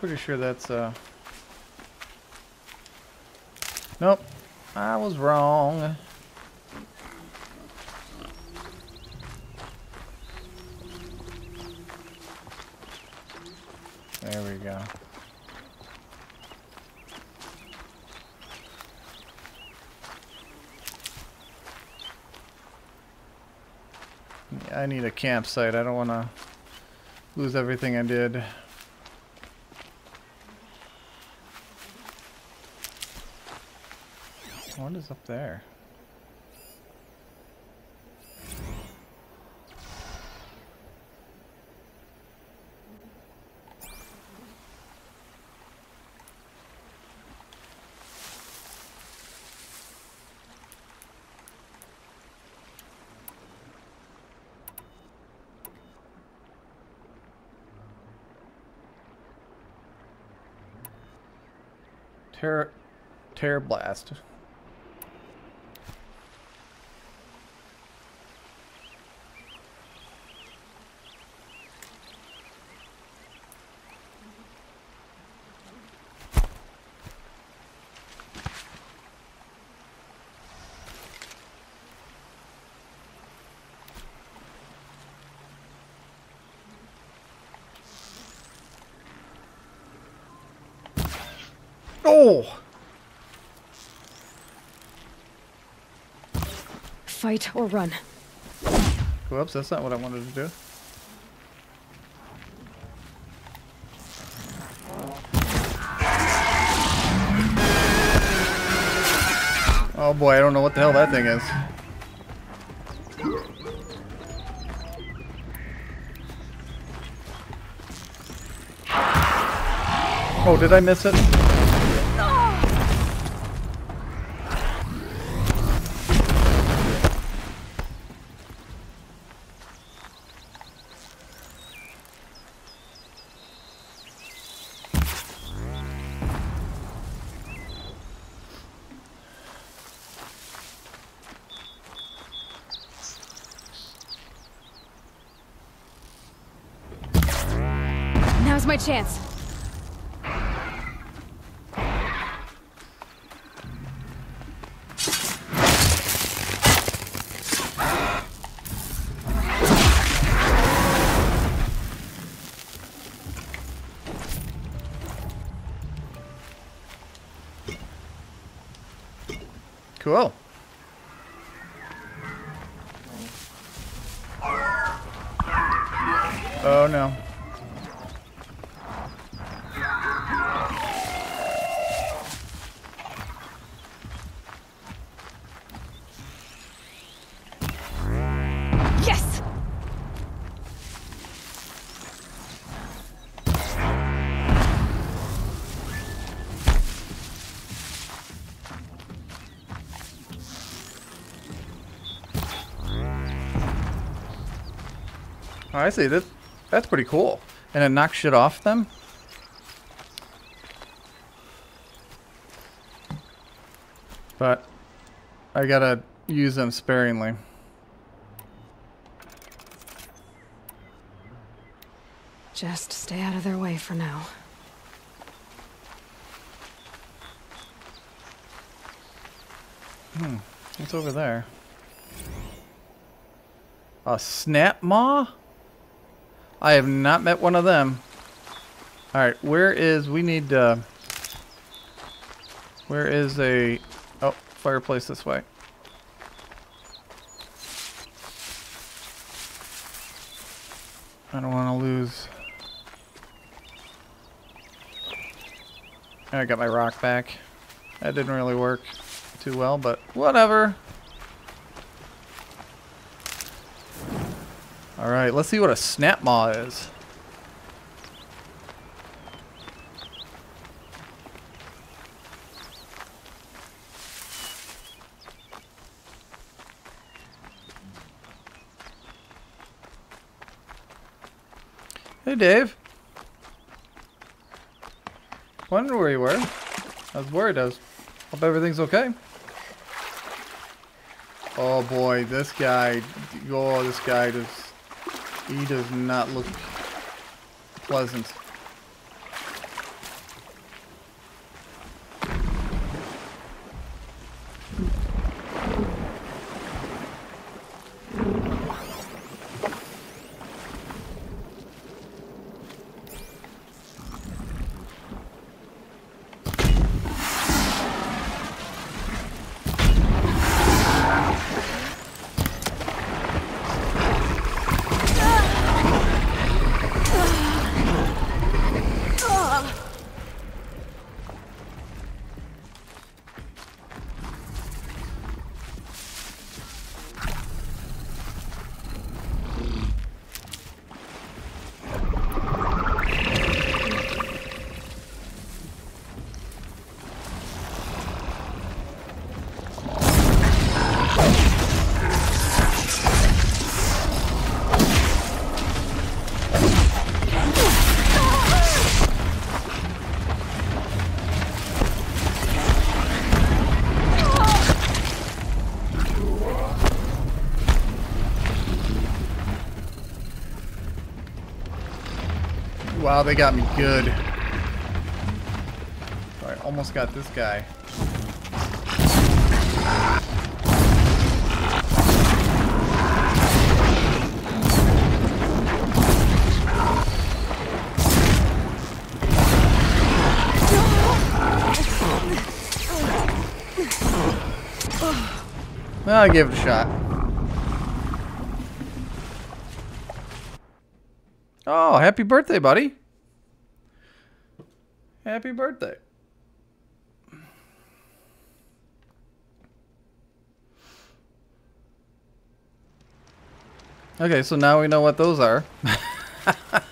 Pretty sure that's, uh... Nope. I was wrong. There we go. I need a campsite. I don't want to lose everything I did. What is up there? Terror, terror blast. Oh! Fight or run. Whoops, that's not what I wanted to do. Oh boy, I don't know what the hell that thing is. Oh, did I miss it? Chance. Oh, I see. That that's pretty cool. And it knocks shit off them. But I gotta use them sparingly. Just stay out of their way for now. Hmm. What's over there? A Snapmaw? I have not met one of them. Alright, where is... We need... Uh, where is a... Oh, fireplace this way. I don't want to lose... I got my rock back. That didn't really work too well, but whatever. Alright, let's see what a Snapmaw is. Hey, Dave. Wondering where you were. I was worried. I was. Hope everything's okay. Oh boy, this guy. Oh, this guy does. He does not look pleasant. Wow, they got me good. Oh, I almost got this guy. I'll give it a shot. Oh, happy birthday, buddy. Happy birthday. Okay, so now we know what those are. [LAUGHS]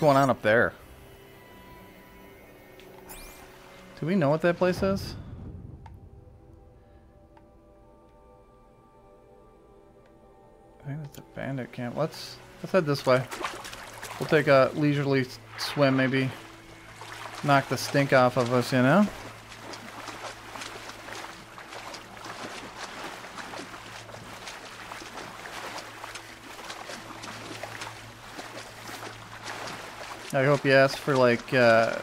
going on up there. Do we know what that place is? I think that's a bandit camp. Let's let's head this way. We'll take a leisurely swim, maybe knock the stink off of us, you know? I hope you asked for like uh,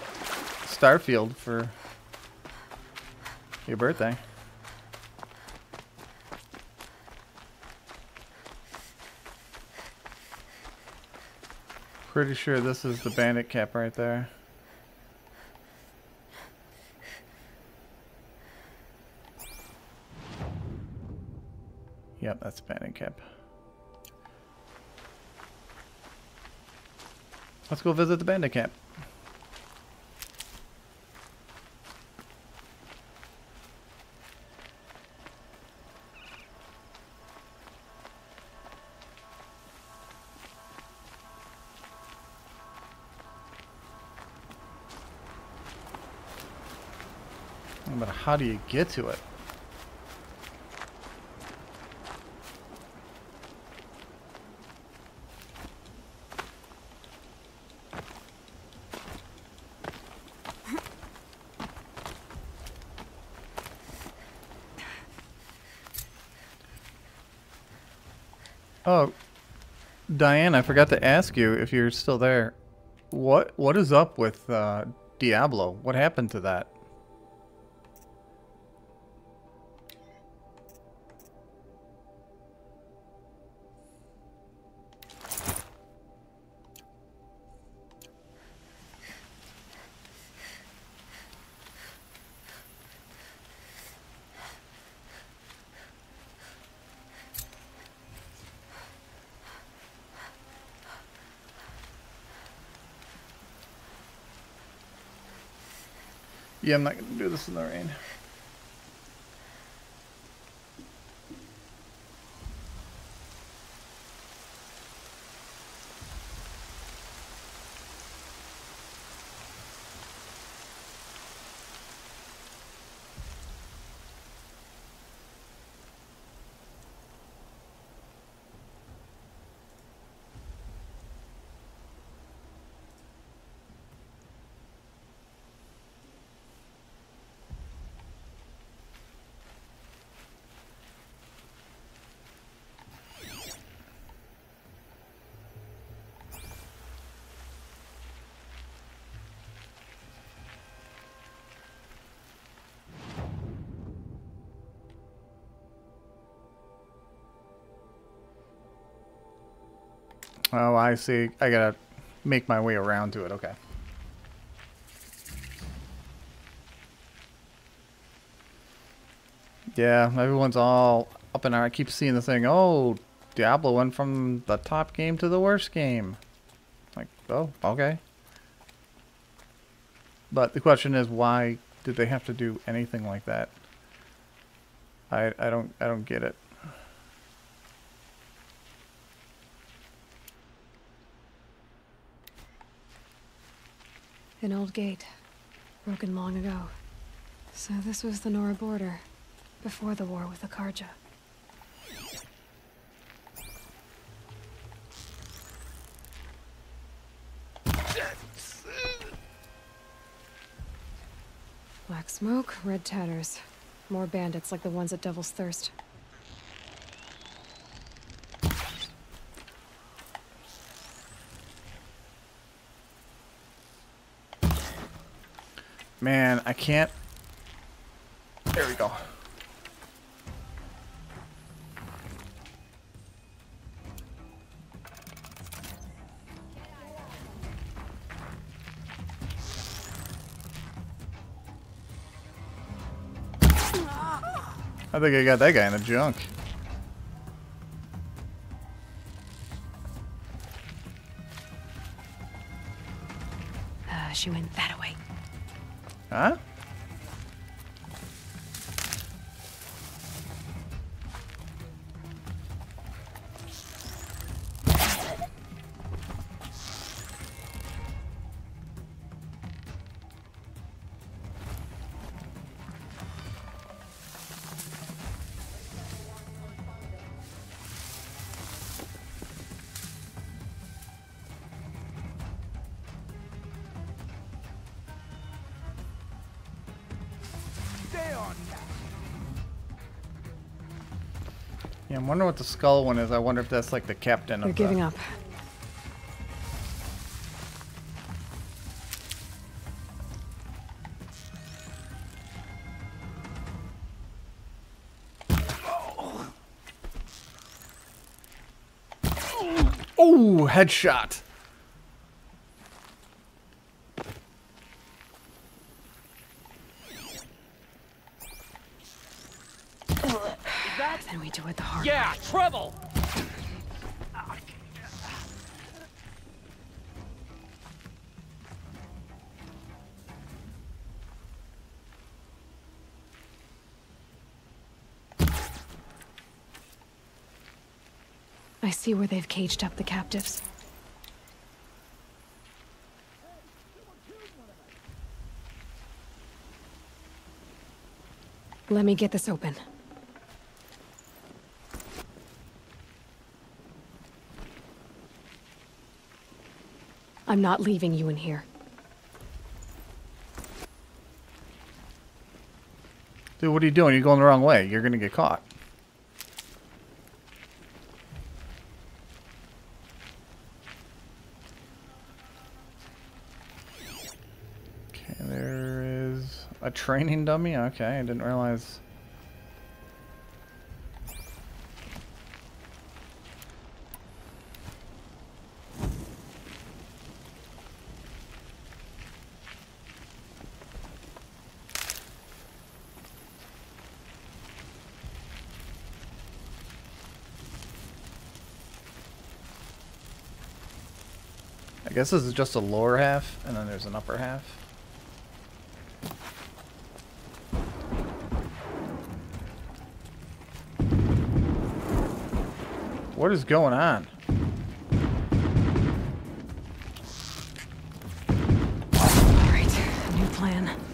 Starfield for your birthday. Pretty sure this is the bandit cap right there. Yep, that's bandit cap. Let's go visit the bandit camp. But how do you get to it? Oh, Diane, I forgot to ask you if you're still there. What what is up with uh, Diablo? What happened to that? Yeah, I'm not gonna do this in the rain. Oh, I see. I gotta make my way around to it. Okay. Yeah, everyone's all up in our. I keep seeing the thing. Oh, Diablo went from the top game to the worst game. Like, oh, okay. But the question is, why did they have to do anything like that? I I don't I don't get it. An old gate. Broken long ago. So this was the Nora border. Before the war with the Carja. Black smoke, red tatters. More bandits like the ones at Devil's Thirst. Man, I can't. There we go. I think I got that guy in the junk. Uh, she went that way. I'm wondering what the skull one is. I wonder if that's like the captain They're of giving the... up. Oh, headshot. Caged up the captives. Let me get this open. I'm not leaving you in here. Dude, what are you doing? You're going the wrong way. You're gonna get caught. Okay, there is a training dummy. Okay, I didn't realize. I guess this is just a lower half, and then there's an upper half. What is going on? Right, new plan.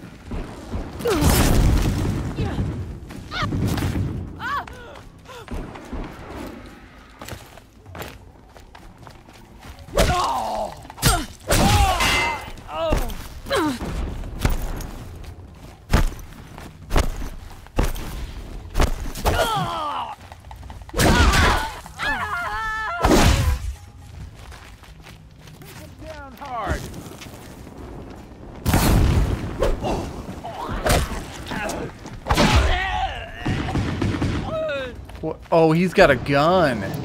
He's got a gun.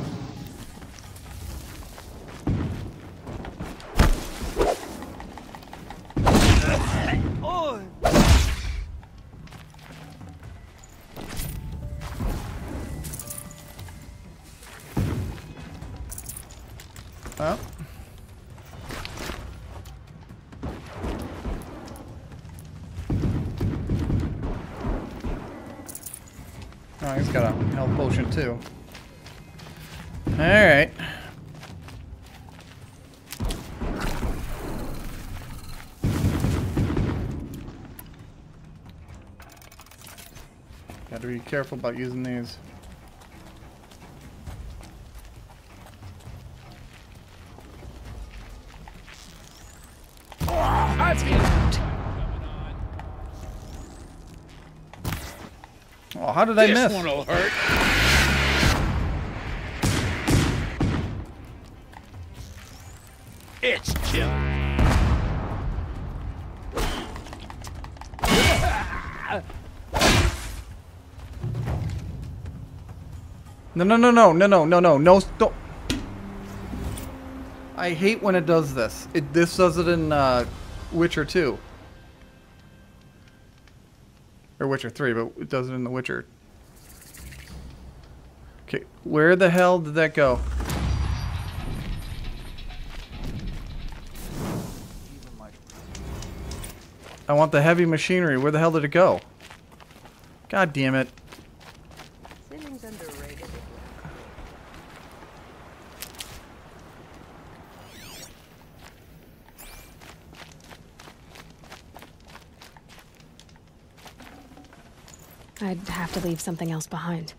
Careful about using these. Oh, how did I this miss? one'll hurt. No, no, no, no, no, no, no, no, no, stop. I hate when it does this. It this does it in uh, Witcher 2. Or Witcher 3, but it does it in The Witcher. Okay, where the hell did that go? I want the heavy machinery. Where the hell did it go? God damn it. Sinning's underrated. I'd have to leave something else behind.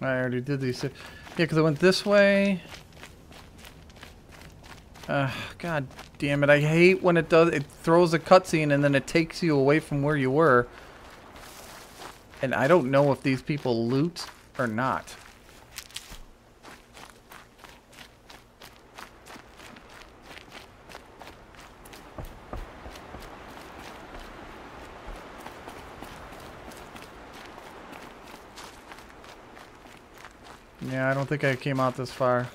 I already did these. Yeah, because I went this way. Uh, God damn it. I hate when it does. It throws a cutscene and then it takes you away from where you were. And I don't know if these people loot or not. Yeah, I don't think I came out this far.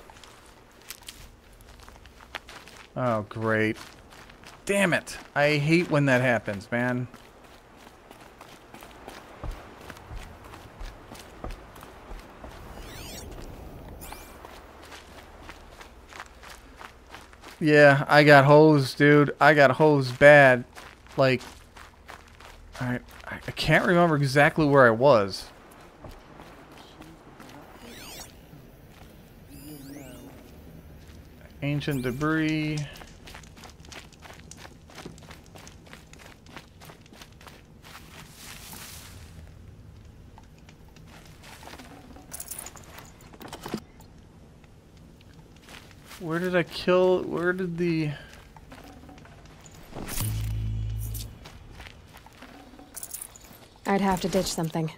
Oh, great. Damn it. I hate when that happens, man. Yeah, I got hosed, dude. I got hosed bad. Like, I, I can't remember exactly where I was. Ancient debris. Where did I kill? Where did the... I'd have to ditch something.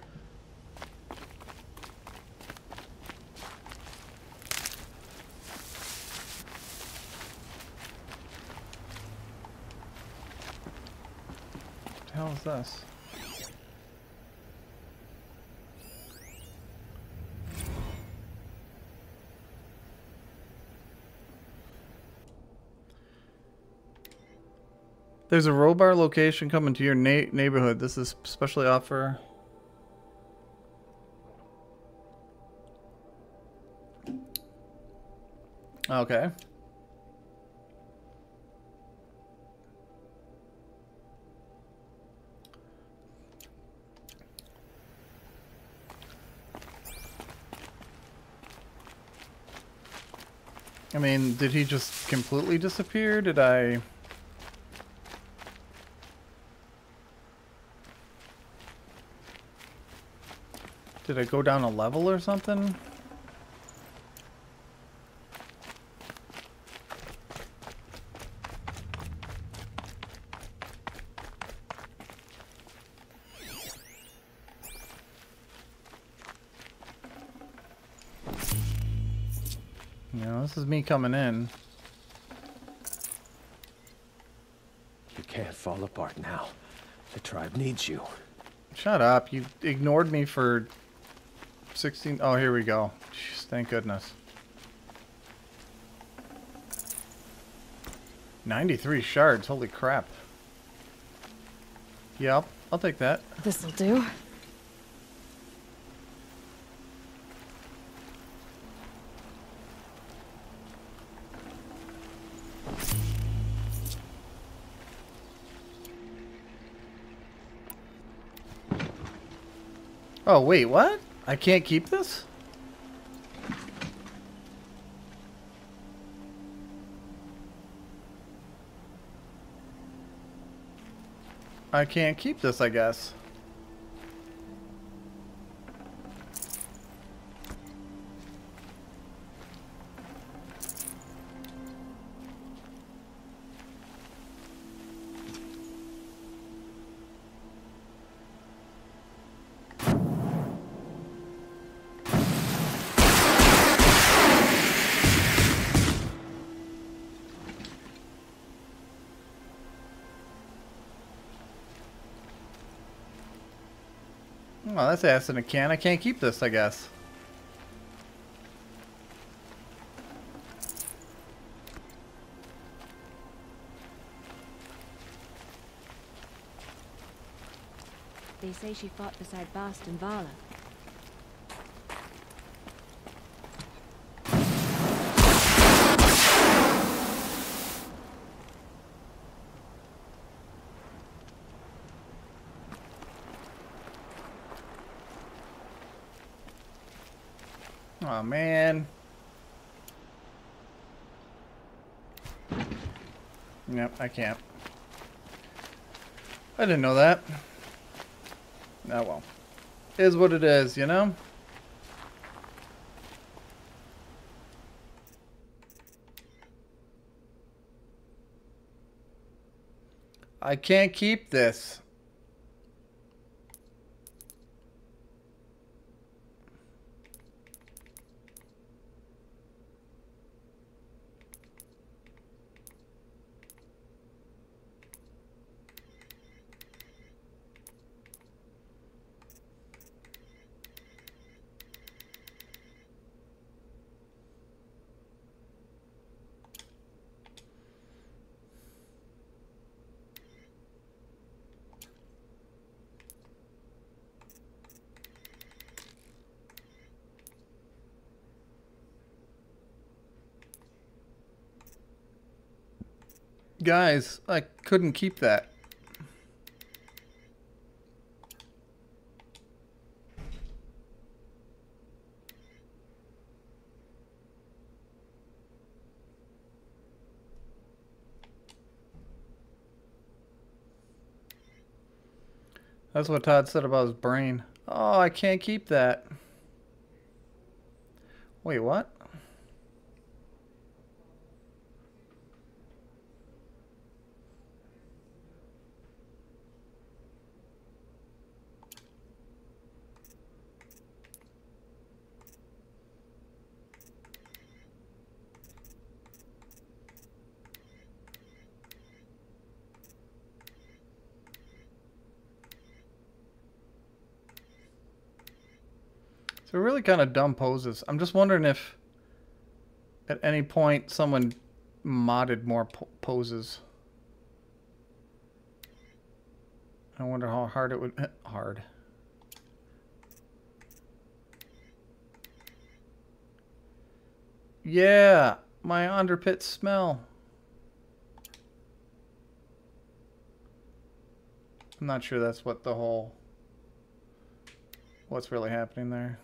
What the hell is this? There's a Robar location coming to your na neighborhood. This is specially offer. Okay. I mean, did he just completely disappear? Did I... Did I go down a level or something? This is me coming in. You can't fall apart now. The tribe needs you. Shut up. You ignored me for 16... Oh, here we go. Jeez, thank goodness. 93 shards. Holy crap. Yep, I'll take that. This'll do. Oh, wait, what? I can't keep this? I can't keep this, I guess. That's ass in a can. I can't keep this, I guess. They say she fought beside Bast and Vala. Man. Yep, I can't. I didn't know that. Oh well. Is what it is, you know? I can't keep this. Guys, I couldn't keep that. That's what Todd said about his brain. Oh, I can't keep that. Wait, what? So really kind of dumb poses. I'm just wondering if at any point someone modded more po poses. I wonder how hard it would [LAUGHS] hard. Yeah, my underpit smell. I'm not sure that's what the whole what's really happening there.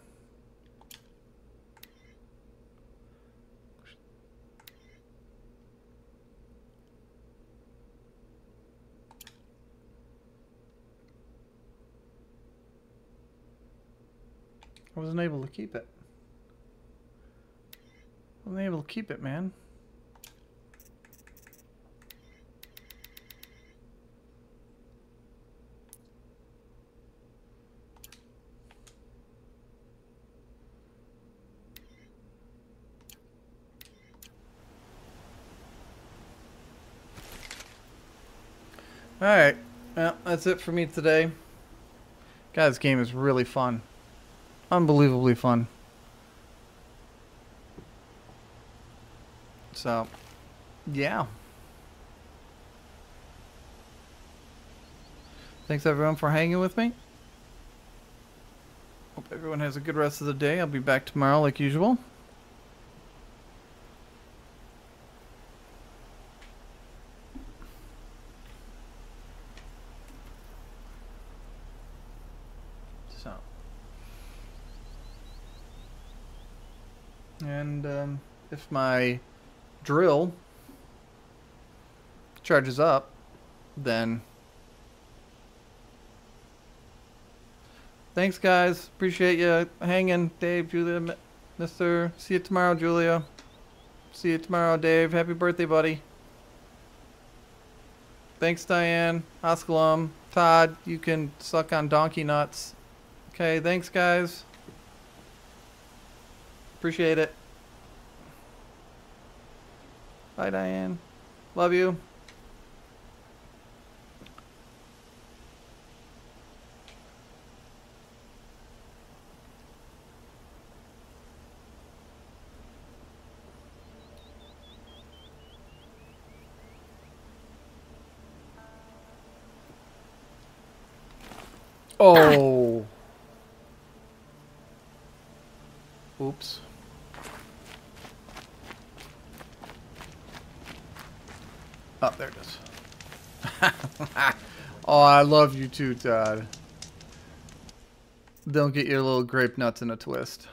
I wasn't able to keep it. I wasn't able to keep it, man. Alright, well, that's it for me today. God, this game is really fun. Unbelievably fun. So, yeah. Thanks everyone for hanging with me. Hope everyone has a good rest of the day. I'll be back tomorrow like usual. So. And um, if my drill charges up, then thanks guys. Appreciate you hanging, Dave, Julia, Mister. See you tomorrow, Julia. See you tomorrow, Dave. Happy birthday, buddy. Thanks, Diane. Osculim. Todd, you can suck on donkey nuts. Okay, thanks, guys. Appreciate it. Bye, Diane. Love you. Oh. Oh, I love you too, Todd. Don't get your little grape nuts in a twist.